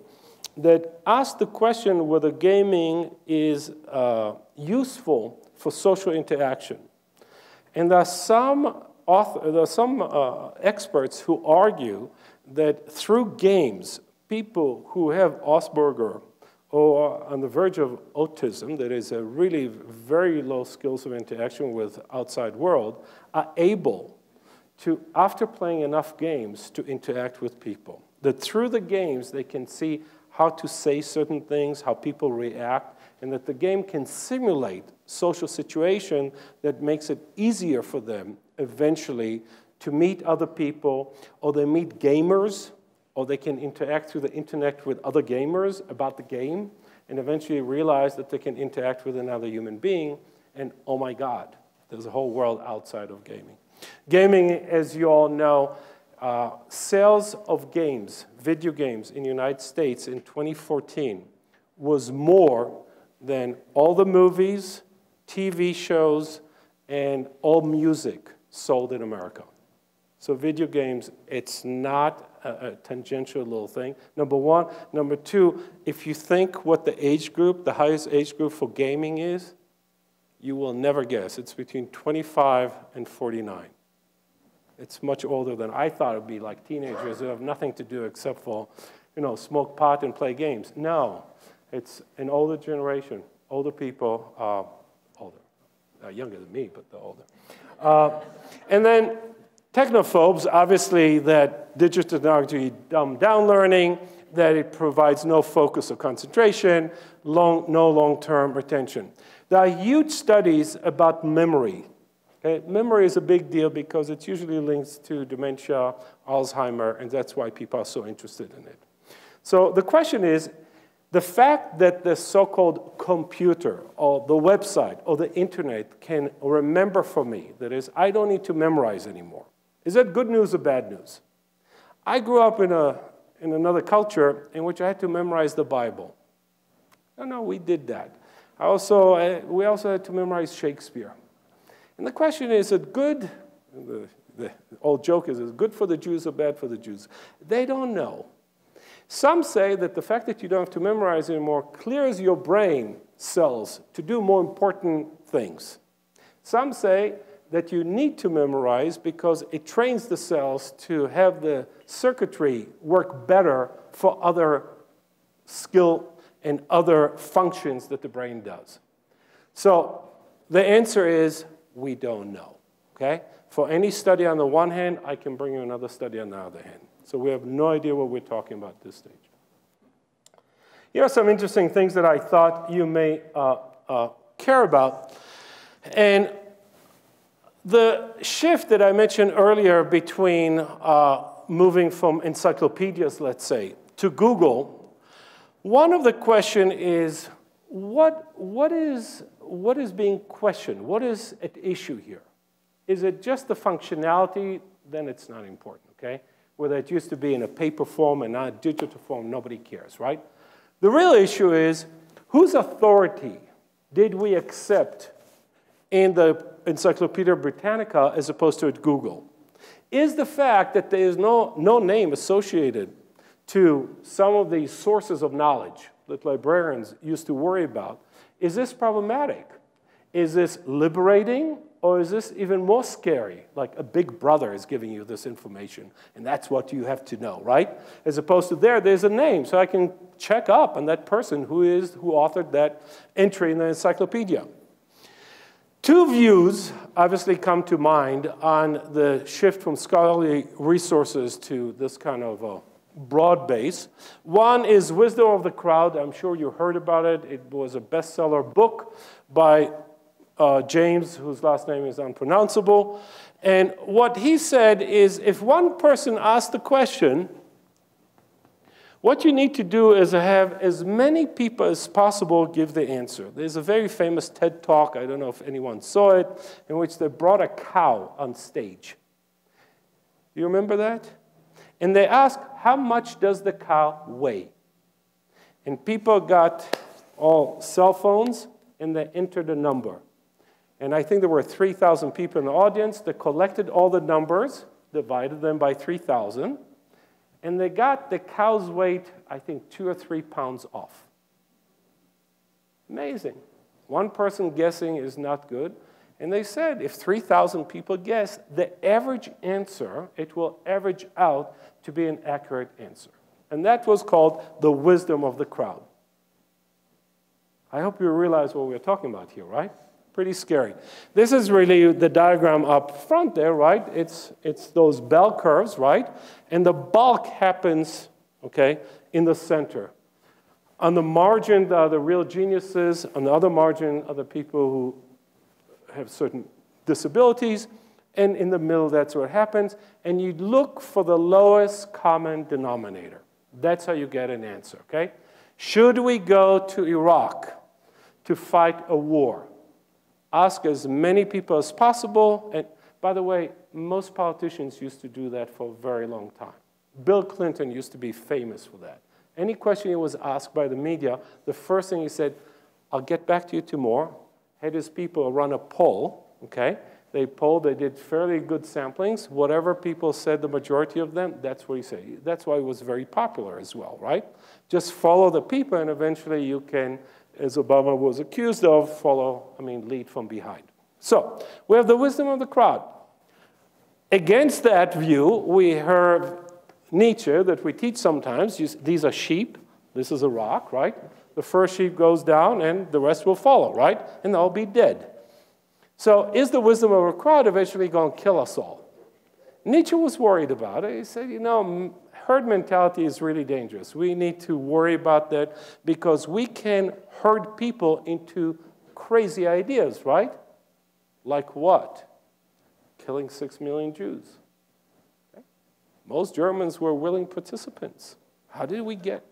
that asked the question whether gaming is uh, useful for social interaction. And there are some, author, there are some uh, experts who argue that through games, people who have Asperger or on the verge of autism, that is a really very low skills of interaction with outside world, are able to, after playing enough games, to interact with people. That through the games, they can see how to say certain things, how people react, and that the game can simulate social situation that makes it easier for them eventually to meet other people, or they meet gamers or they can interact through the internet with other gamers about the game and eventually realize that they can interact with another human being. And oh my god there's a whole world outside of gaming. Gaming as you all know uh, sales of games video games in the united states in 2014 was more than all the movies tv shows and all music sold in america. So video games, it's not a, a, tangential little thing. Number one. Number two, if you think what the age group, the highest age group for gaming is, you will never guess. It's between 25 and 49. It's much older than I thought it would be, like teenagers who have nothing to do except for, you know, smoke pot and play games. No, it's an older generation, older people, uh, older, uh, younger than me, but they're older. Uh, and then Technophobes, obviously, that digital technology dumb down learning, that it provides no focus or concentration, long, no long-term retention. There are huge studies about memory. Okay? Memory is a big deal because it's usually linked to dementia, Alzheimer, and that's why people are so interested in it. So the question is, the fact that the so-called computer or the website or the internet can remember for me, that is, I don't need to memorize anymore. Is that good news or bad news? I grew up in, a, in another culture in which I had to memorize the Bible. No, no, we did that. I also, uh, we also had to memorize Shakespeare. And the question is, is it good? The, the old joke is, is it good for the Jews or bad for the Jews? They don't know. Some say that the fact that you don't have to memorize anymore clears your brain cells to do more important things. Some say that you need to memorize because it trains the cells to have the circuitry work better for other skill and other functions that the brain does. So the answer is we don't know, okay? For any study on the one hand, I can bring you another study on the other hand. So we have no idea what we're talking about at this stage. Here are some interesting things that I thought you may uh, uh, care about. And the shift that I mentioned earlier between uh, moving from encyclopedias, let's say, to Google, one of the question is, what, what, is, what is being questioned? What is at issue here? Is it just the functionality? Then it's not important, okay? whether it used to be in a paper form and not digital form, nobody cares, right? The real issue is whose authority did we accept in the Encyclopedia Britannica as opposed to at Google? Is the fact that there is no, no name associated to some of these sources of knowledge that librarians used to worry about, is this problematic? Is this liberating or is this even more scary? Like a big brother is giving you this information, and that's what you have to know, right? As opposed to there, there's a name, so I can check up on that person who is who authored that entry in the encyclopedia. Two views obviously come to mind on the shift from scholarly resources to this kind of a broad base. One is Wisdom of the Crowd. I'm sure you heard about it. It was a bestseller book by uh, James, whose last name is unpronounceable. And what he said is if one person asked the question, what you need to do is have as many people as possible give the answer. There's a very famous TED talk, I don't know if anyone saw it, in which they brought a cow on stage. Do you remember that? And they asked, how much does the cow weigh? And people got all cell phones and they entered a number. And I think there were 3,000 people in the audience that collected all the numbers, divided them by 3,000, and they got the cow's weight, I think, two or three pounds off. Amazing. One person guessing is not good. And they said if 3,000 people guess, the average answer, it will average out to be an accurate answer. And that was called the wisdom of the crowd. I hope you realize what we're talking about here, right? Pretty scary. This is really the diagram up front there, right? It's, it's those bell curves, right? And the bulk happens, okay, in the center. On the margin are the real geniuses. On the other margin are the people who have certain disabilities. And in the middle, that's what happens. And you look for the lowest common denominator. That's how you get an answer, okay? Should we go to Iraq to fight a war? Ask as many people as possible. And by the way, most politicians used to do that for a very long time. Bill Clinton used to be famous for that. Any question he was asked by the media, the first thing he said, I'll get back to you tomorrow. Had his people run a poll, okay? They polled, they did fairly good samplings. Whatever people said, the majority of them, that's what he said. That's why he was very popular as well, right? Just follow the people and eventually you can as Obama was accused of, follow, I mean, lead from behind. So we have the wisdom of the crowd. Against that view, we have Nietzsche that we teach sometimes. These are sheep. This is a rock, right? The first sheep goes down and the rest will follow, right? And they'll be dead. So is the wisdom of a crowd eventually going to kill us all? Nietzsche was worried about it. He said, you know, herd mentality is really dangerous. We need to worry about that because we can herd people into crazy ideas, right? Like what? Killing six million Jews. Okay. Most Germans were willing participants. How did we get?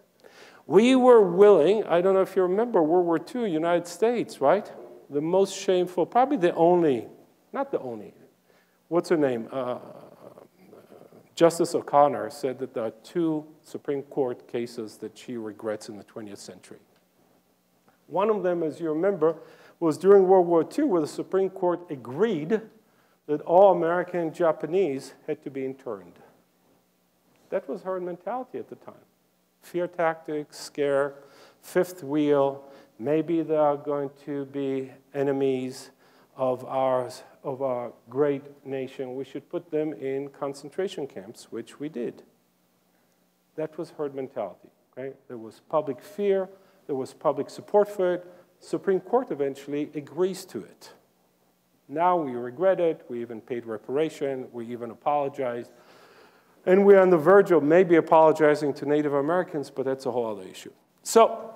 We were willing, I don't know if you remember World War II, United States, right? The most shameful, probably the only, not the only, what's her name? Uh, Justice O'Connor said that there are two Supreme Court cases that she regrets in the 20th century. One of them, as you remember, was during World War II, where the Supreme Court agreed that all American Japanese had to be interned. That was her mentality at the time. Fear tactics, scare, fifth wheel, maybe they are going to be enemies of ours of our great nation, we should put them in concentration camps, which we did. That was herd mentality. Okay? There was public fear, there was public support for it. Supreme Court eventually agrees to it. Now we regret it, we even paid reparation, we even apologized. And we're on the verge of maybe apologizing to Native Americans, but that's a whole other issue. So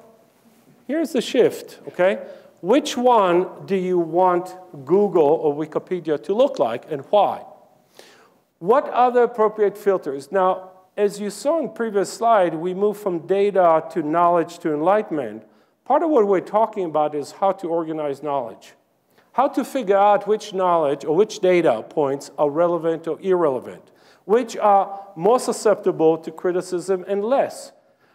here's the shift, okay? Which one do you want Google or Wikipedia to look like and why? What are the appropriate filters? Now, as you saw in previous slide, we move from data to knowledge to enlightenment. Part of what we're talking about is how to organize knowledge. How to figure out which knowledge or which data points are relevant or irrelevant. which are more susceptible to criticism and less,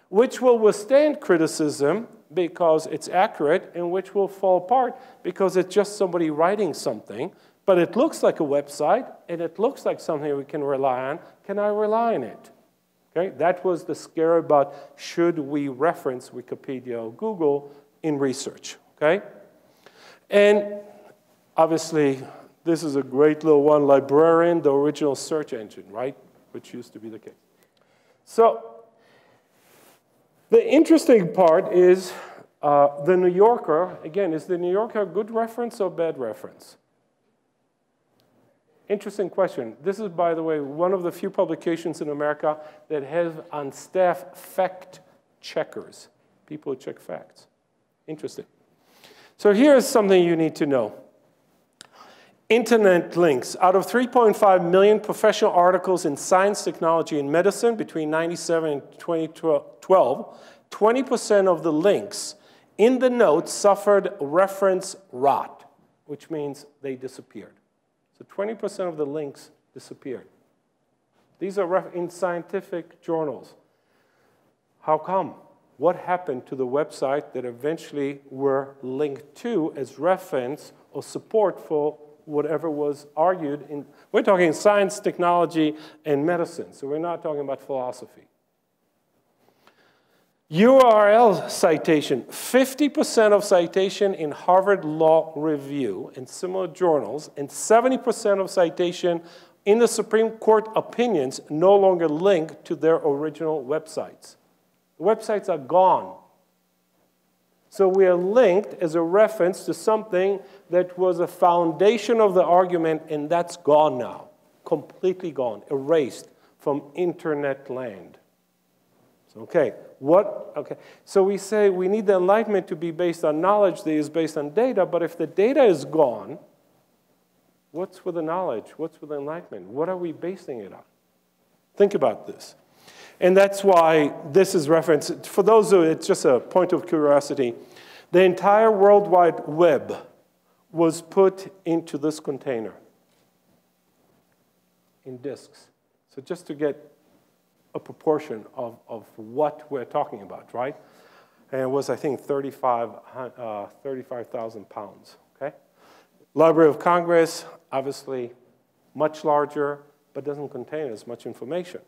which will withstand criticism because it's accurate and which will fall apart because it's just somebody writing something, but it looks like a website and it looks like something we can rely on. Can I rely on it? Okay, that was the scare about should we reference Wikipedia or Google in research, okay? And obviously, this is a great little one, librarian, the original search engine, right? Which used to be the case. So the interesting part is uh, the New Yorker, again, is the New Yorker a good reference or bad reference? Interesting question. This is, by the way, one of the few publications in America that has on staff fact checkers, people who check facts. Interesting. So here's something you need to know. Internet links. Out of 3.5 million professional articles in science, technology, and medicine between 97 and 2012, 20% of the links in the notes suffered reference rot, which means they disappeared. So 20% of the links disappeared. These are in scientific journals. How come? What happened to the website that eventually were linked to as reference or support for whatever was argued in, we're talking science, technology, and medicine, so we're not talking about philosophy. URL citation, 50% of citation in Harvard Law Review and similar journals, and 70% of citation in the Supreme Court opinions no longer link to their original websites. The websites are gone. So we are linked as a reference to something that was a foundation of the argument, and that's gone now, completely gone, erased from internet land. So, okay, what, okay. So we say we need the enlightenment to be based on knowledge that is based on data, but if the data is gone, what's with the knowledge? What's with the enlightenment? What are we basing it on? Think about this. And that's why this is referenced. For those who, it's just a point of curiosity. The entire World Wide Web was put into this container in disks. So just to get a proportion of, of what we're talking about, right? And it was, I think, 35,000 uh, 35, pounds, okay? Library of Congress, obviously much larger, but doesn't contain as much information,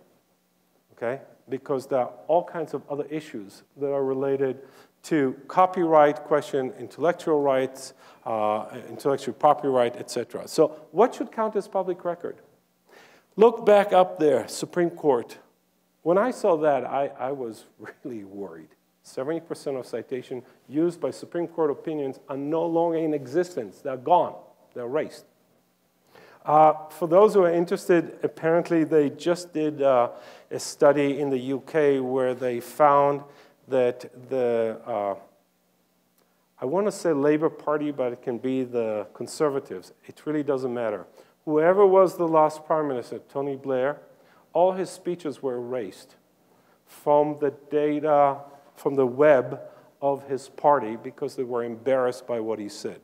okay? Because there are all kinds of other issues that are related to copyright question, intellectual rights, uh, intellectual property right, et cetera. So what should count as public record? Look back up there, Supreme Court, when I saw that, I, I was *laughs* really worried. 70% of citation used by Supreme Court opinions are no longer in existence. They're gone. They're erased. Uh, for those who are interested, apparently they just did uh, a study in the UK where they found that the, uh, I want to say Labour Party, but it can be the Conservatives. It really doesn't matter. Whoever was the last Prime Minister, Tony Blair, all his speeches were erased from the data, from the web of his party because they were embarrassed by what he said.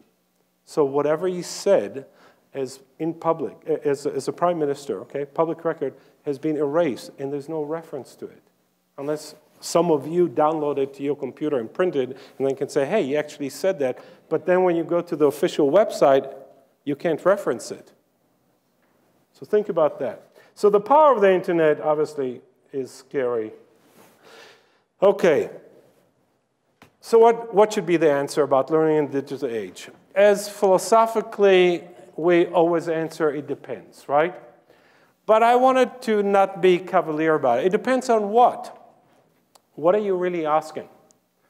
So whatever he said as in public, as, as a prime minister, okay, public record has been erased and there's no reference to it. Unless some of you download it to your computer and print it and then can say, hey, you actually said that. But then when you go to the official website, you can't reference it. So think about that. So the power of the internet obviously is scary. Okay. So what, what should be the answer about learning in the digital age? As philosophically, we always answer it depends, right? But I wanted to not be cavalier about it. It depends on what? What are you really asking?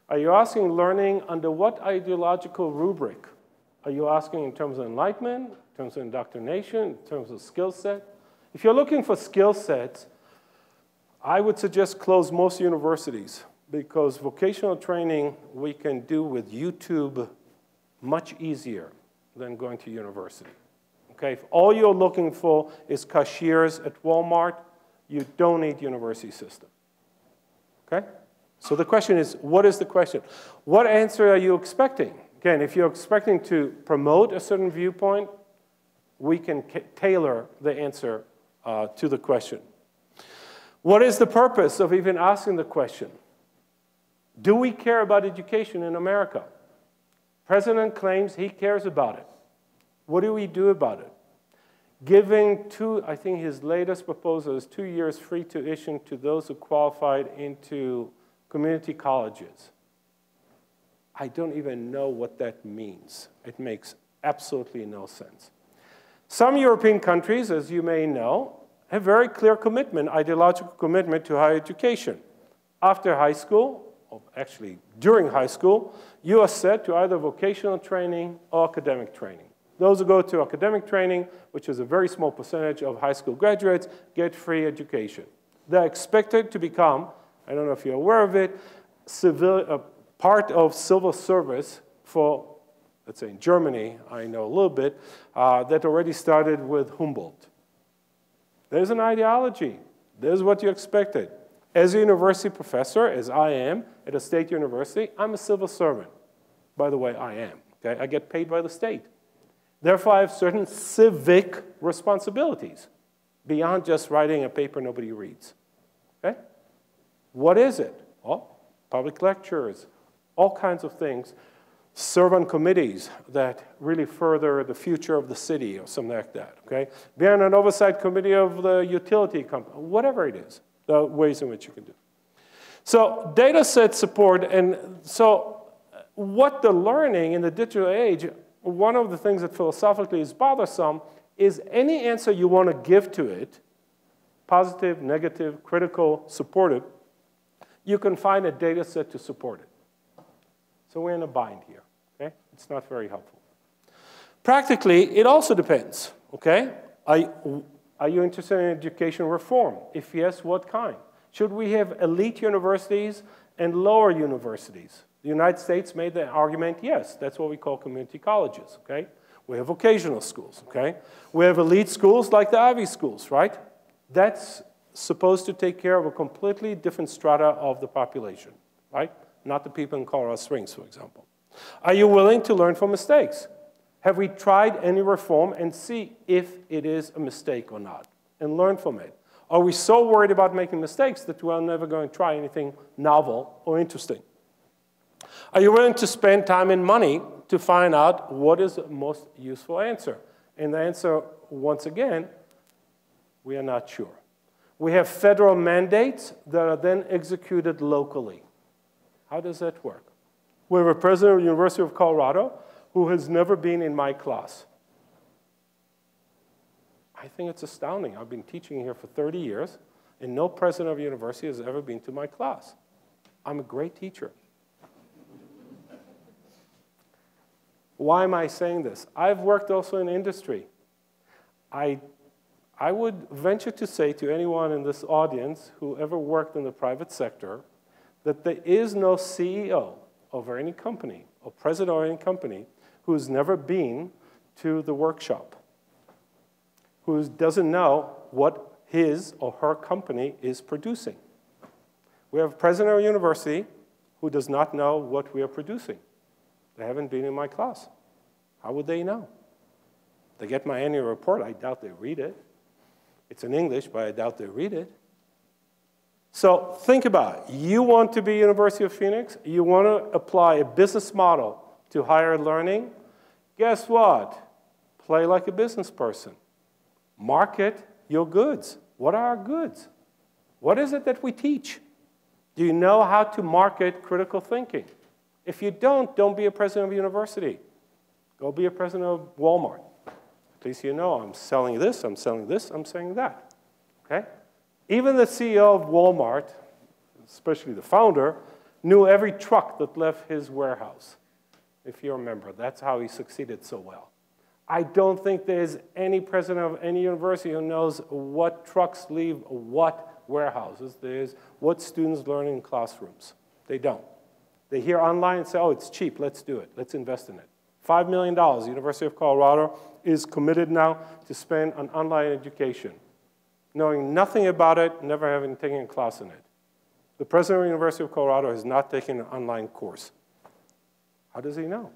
Are you asking learning under what ideological rubric? Are you asking in terms of enlightenment, in terms of indoctrination, in terms of skill set? If you're looking for skill sets, I would suggest close most universities because vocational training we can do with YouTube much easier than going to university. Okay, if all you're looking for is cashiers at Walmart, you don't need university system. Okay? So the question is, what is the question? What answer are you expecting? Again, if you're expecting to promote a certain viewpoint, we can tailor the answer uh, to the question. What is the purpose of even asking the question? Do we care about education in America? President claims he cares about it. What do we do about it? Giving two, I think his latest proposal is two years free tuition to those who qualified into community colleges. I don't even know what that means. It makes absolutely no sense. Some European countries, as you may know, have very clear commitment, ideological commitment to higher education. After high school, actually during high school, you are set to either vocational training or academic training. Those who go to academic training, which is a very small percentage of high school graduates, get free education. They're expected to become, I don't know if you're aware of it, civil, uh, part of civil service for, let's say in Germany, I know a little bit, uh, that already started with Humboldt. There's an ideology. There's what you expected. As a university professor, as I am at a state university, I'm a civil servant. By the way, I am. Okay? I get paid by the state. Therefore, I have certain civic responsibilities beyond just writing a paper nobody reads. Okay? What is it? Well, public lectures, all kinds of things. Serve on committees that really further the future of the city or something like that. Okay? Be on an oversight committee of the utility company, whatever it is, the ways in which you can do. So data set support, and so uh, what the learning in the digital age one of the things that philosophically is bothersome is any answer you want to give to it, positive, negative, critical, supportive, you can find a data set to support it. So we're in a bind here, okay? It's not very helpful. Practically, it also depends, okay? Are, are you interested in education reform? If yes, what kind? Should we have elite universities and lower universities? The United States made the argument, yes, that's what we call community colleges, okay? We have vocational schools, okay? We have elite schools like the Ivy schools, right? That's supposed to take care of a completely different strata of the population, right? Not the people in Colorado Springs, for example. Are you willing to learn from mistakes? Have we tried any reform and see if it is a mistake or not and learn from it? Are we so worried about making mistakes that we're never going to try anything novel or interesting? Are you willing to spend time and money to find out what is the most useful answer? And the answer, once again, we are not sure. We have federal mandates that are then executed locally. How does that work? We have a president of the University of Colorado who has never been in my class. I think it's astounding. I've been teaching here for 30 years, and no president of a university has ever been to my class. I'm a great teacher. Why am I saying this? I've worked also in industry. I, I would venture to say to anyone in this audience who ever worked in the private sector that there is no CEO over any company or president of any company who's never been to the workshop, who doesn't know what his or her company is producing. We have a president of a university who does not know what we are producing. They haven't been in my class. How would they know? They get my annual report. I doubt they read it. It's in English, but I doubt they read it. So think about it. You want to be University of Phoenix. You want to apply a business model to higher learning. Guess what? Play like a business person. Market your goods. What are our goods? What is it that we teach? Do you know how to market critical thinking? If you don't, don't be a president of a university. Go be a president of Walmart. At least you know I'm selling this, I'm selling this, I'm selling that. Okay? Even the CEO of Walmart, especially the founder, knew every truck that left his warehouse. If you remember, that's how he succeeded so well. I don't think there's any president of any university who knows what trucks leave what warehouses. There's what students learn in classrooms. They don't. They hear online and say, oh, it's cheap, let's do it, let's invest in it. $5 million, the University of Colorado is committed now to spend on online education, knowing nothing about it, never having taken a class in it. The president of the University of Colorado has not taken an online course. How does he know?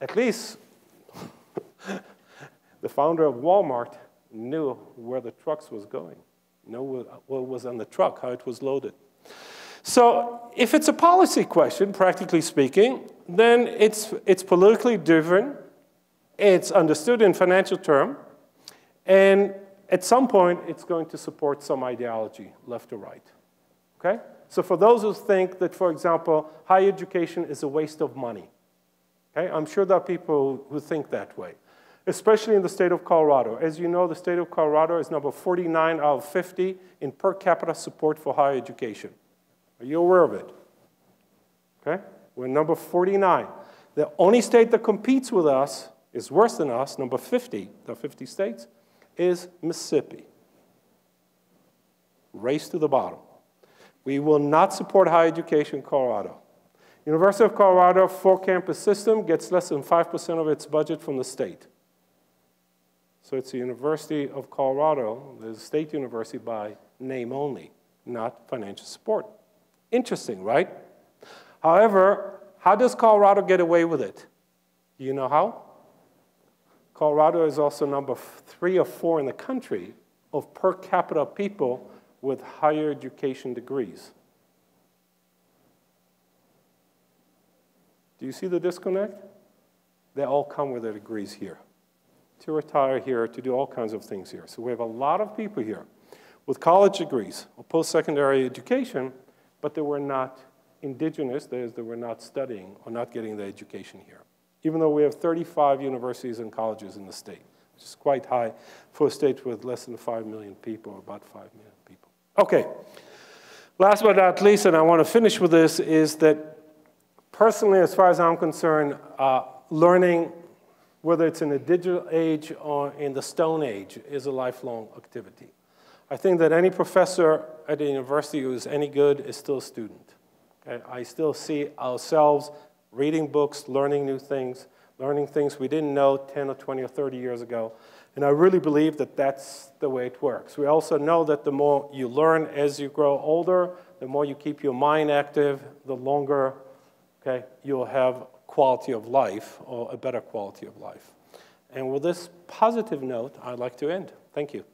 At least *laughs* the founder of Walmart knew where the trucks was going, knew what was on the truck, how it was loaded. So if it's a policy question, practically speaking, then it's, it's politically driven, it's understood in financial term, and at some point, it's going to support some ideology, left or right. Okay? So for those who think that, for example, higher education is a waste of money, okay? I'm sure there are people who think that way, especially in the state of Colorado. As you know, the state of Colorado is number 49 out of 50 in per capita support for higher education. Are you aware of it? Okay? We're number 49. The only state that competes with us is worse than us, number 50, the 50 states, is Mississippi. Race to the bottom. We will not support higher education in Colorado. University of Colorado four-campus system gets less than 5% of its budget from the state. So it's the University of Colorado, the state university by name only, not financial support. Interesting, right? However, how does Colorado get away with it? You know how? Colorado is also number three or four in the country of per capita people with higher education degrees. Do you see the disconnect? They all come with their degrees here. To retire here, to do all kinds of things here. So we have a lot of people here with college degrees or post-secondary education, but they were not indigenous, that is, they were not studying or not getting the education here even though we have 35 universities and colleges in the state, which is quite high for a state with less than 5 million people, about 5 million. Okay, last but not least, and I want to finish with this, is that personally, as far as I'm concerned, uh, learning, whether it's in the digital age or in the stone age, is a lifelong activity. I think that any professor at a university who is any good is still a student. Okay? I still see ourselves reading books, learning new things, learning things we didn't know 10 or 20 or 30 years ago. And I really believe that that's the way it works. We also know that the more you learn as you grow older, the more you keep your mind active, the longer okay, you'll have quality of life or a better quality of life. And with this positive note, I'd like to end. Thank you.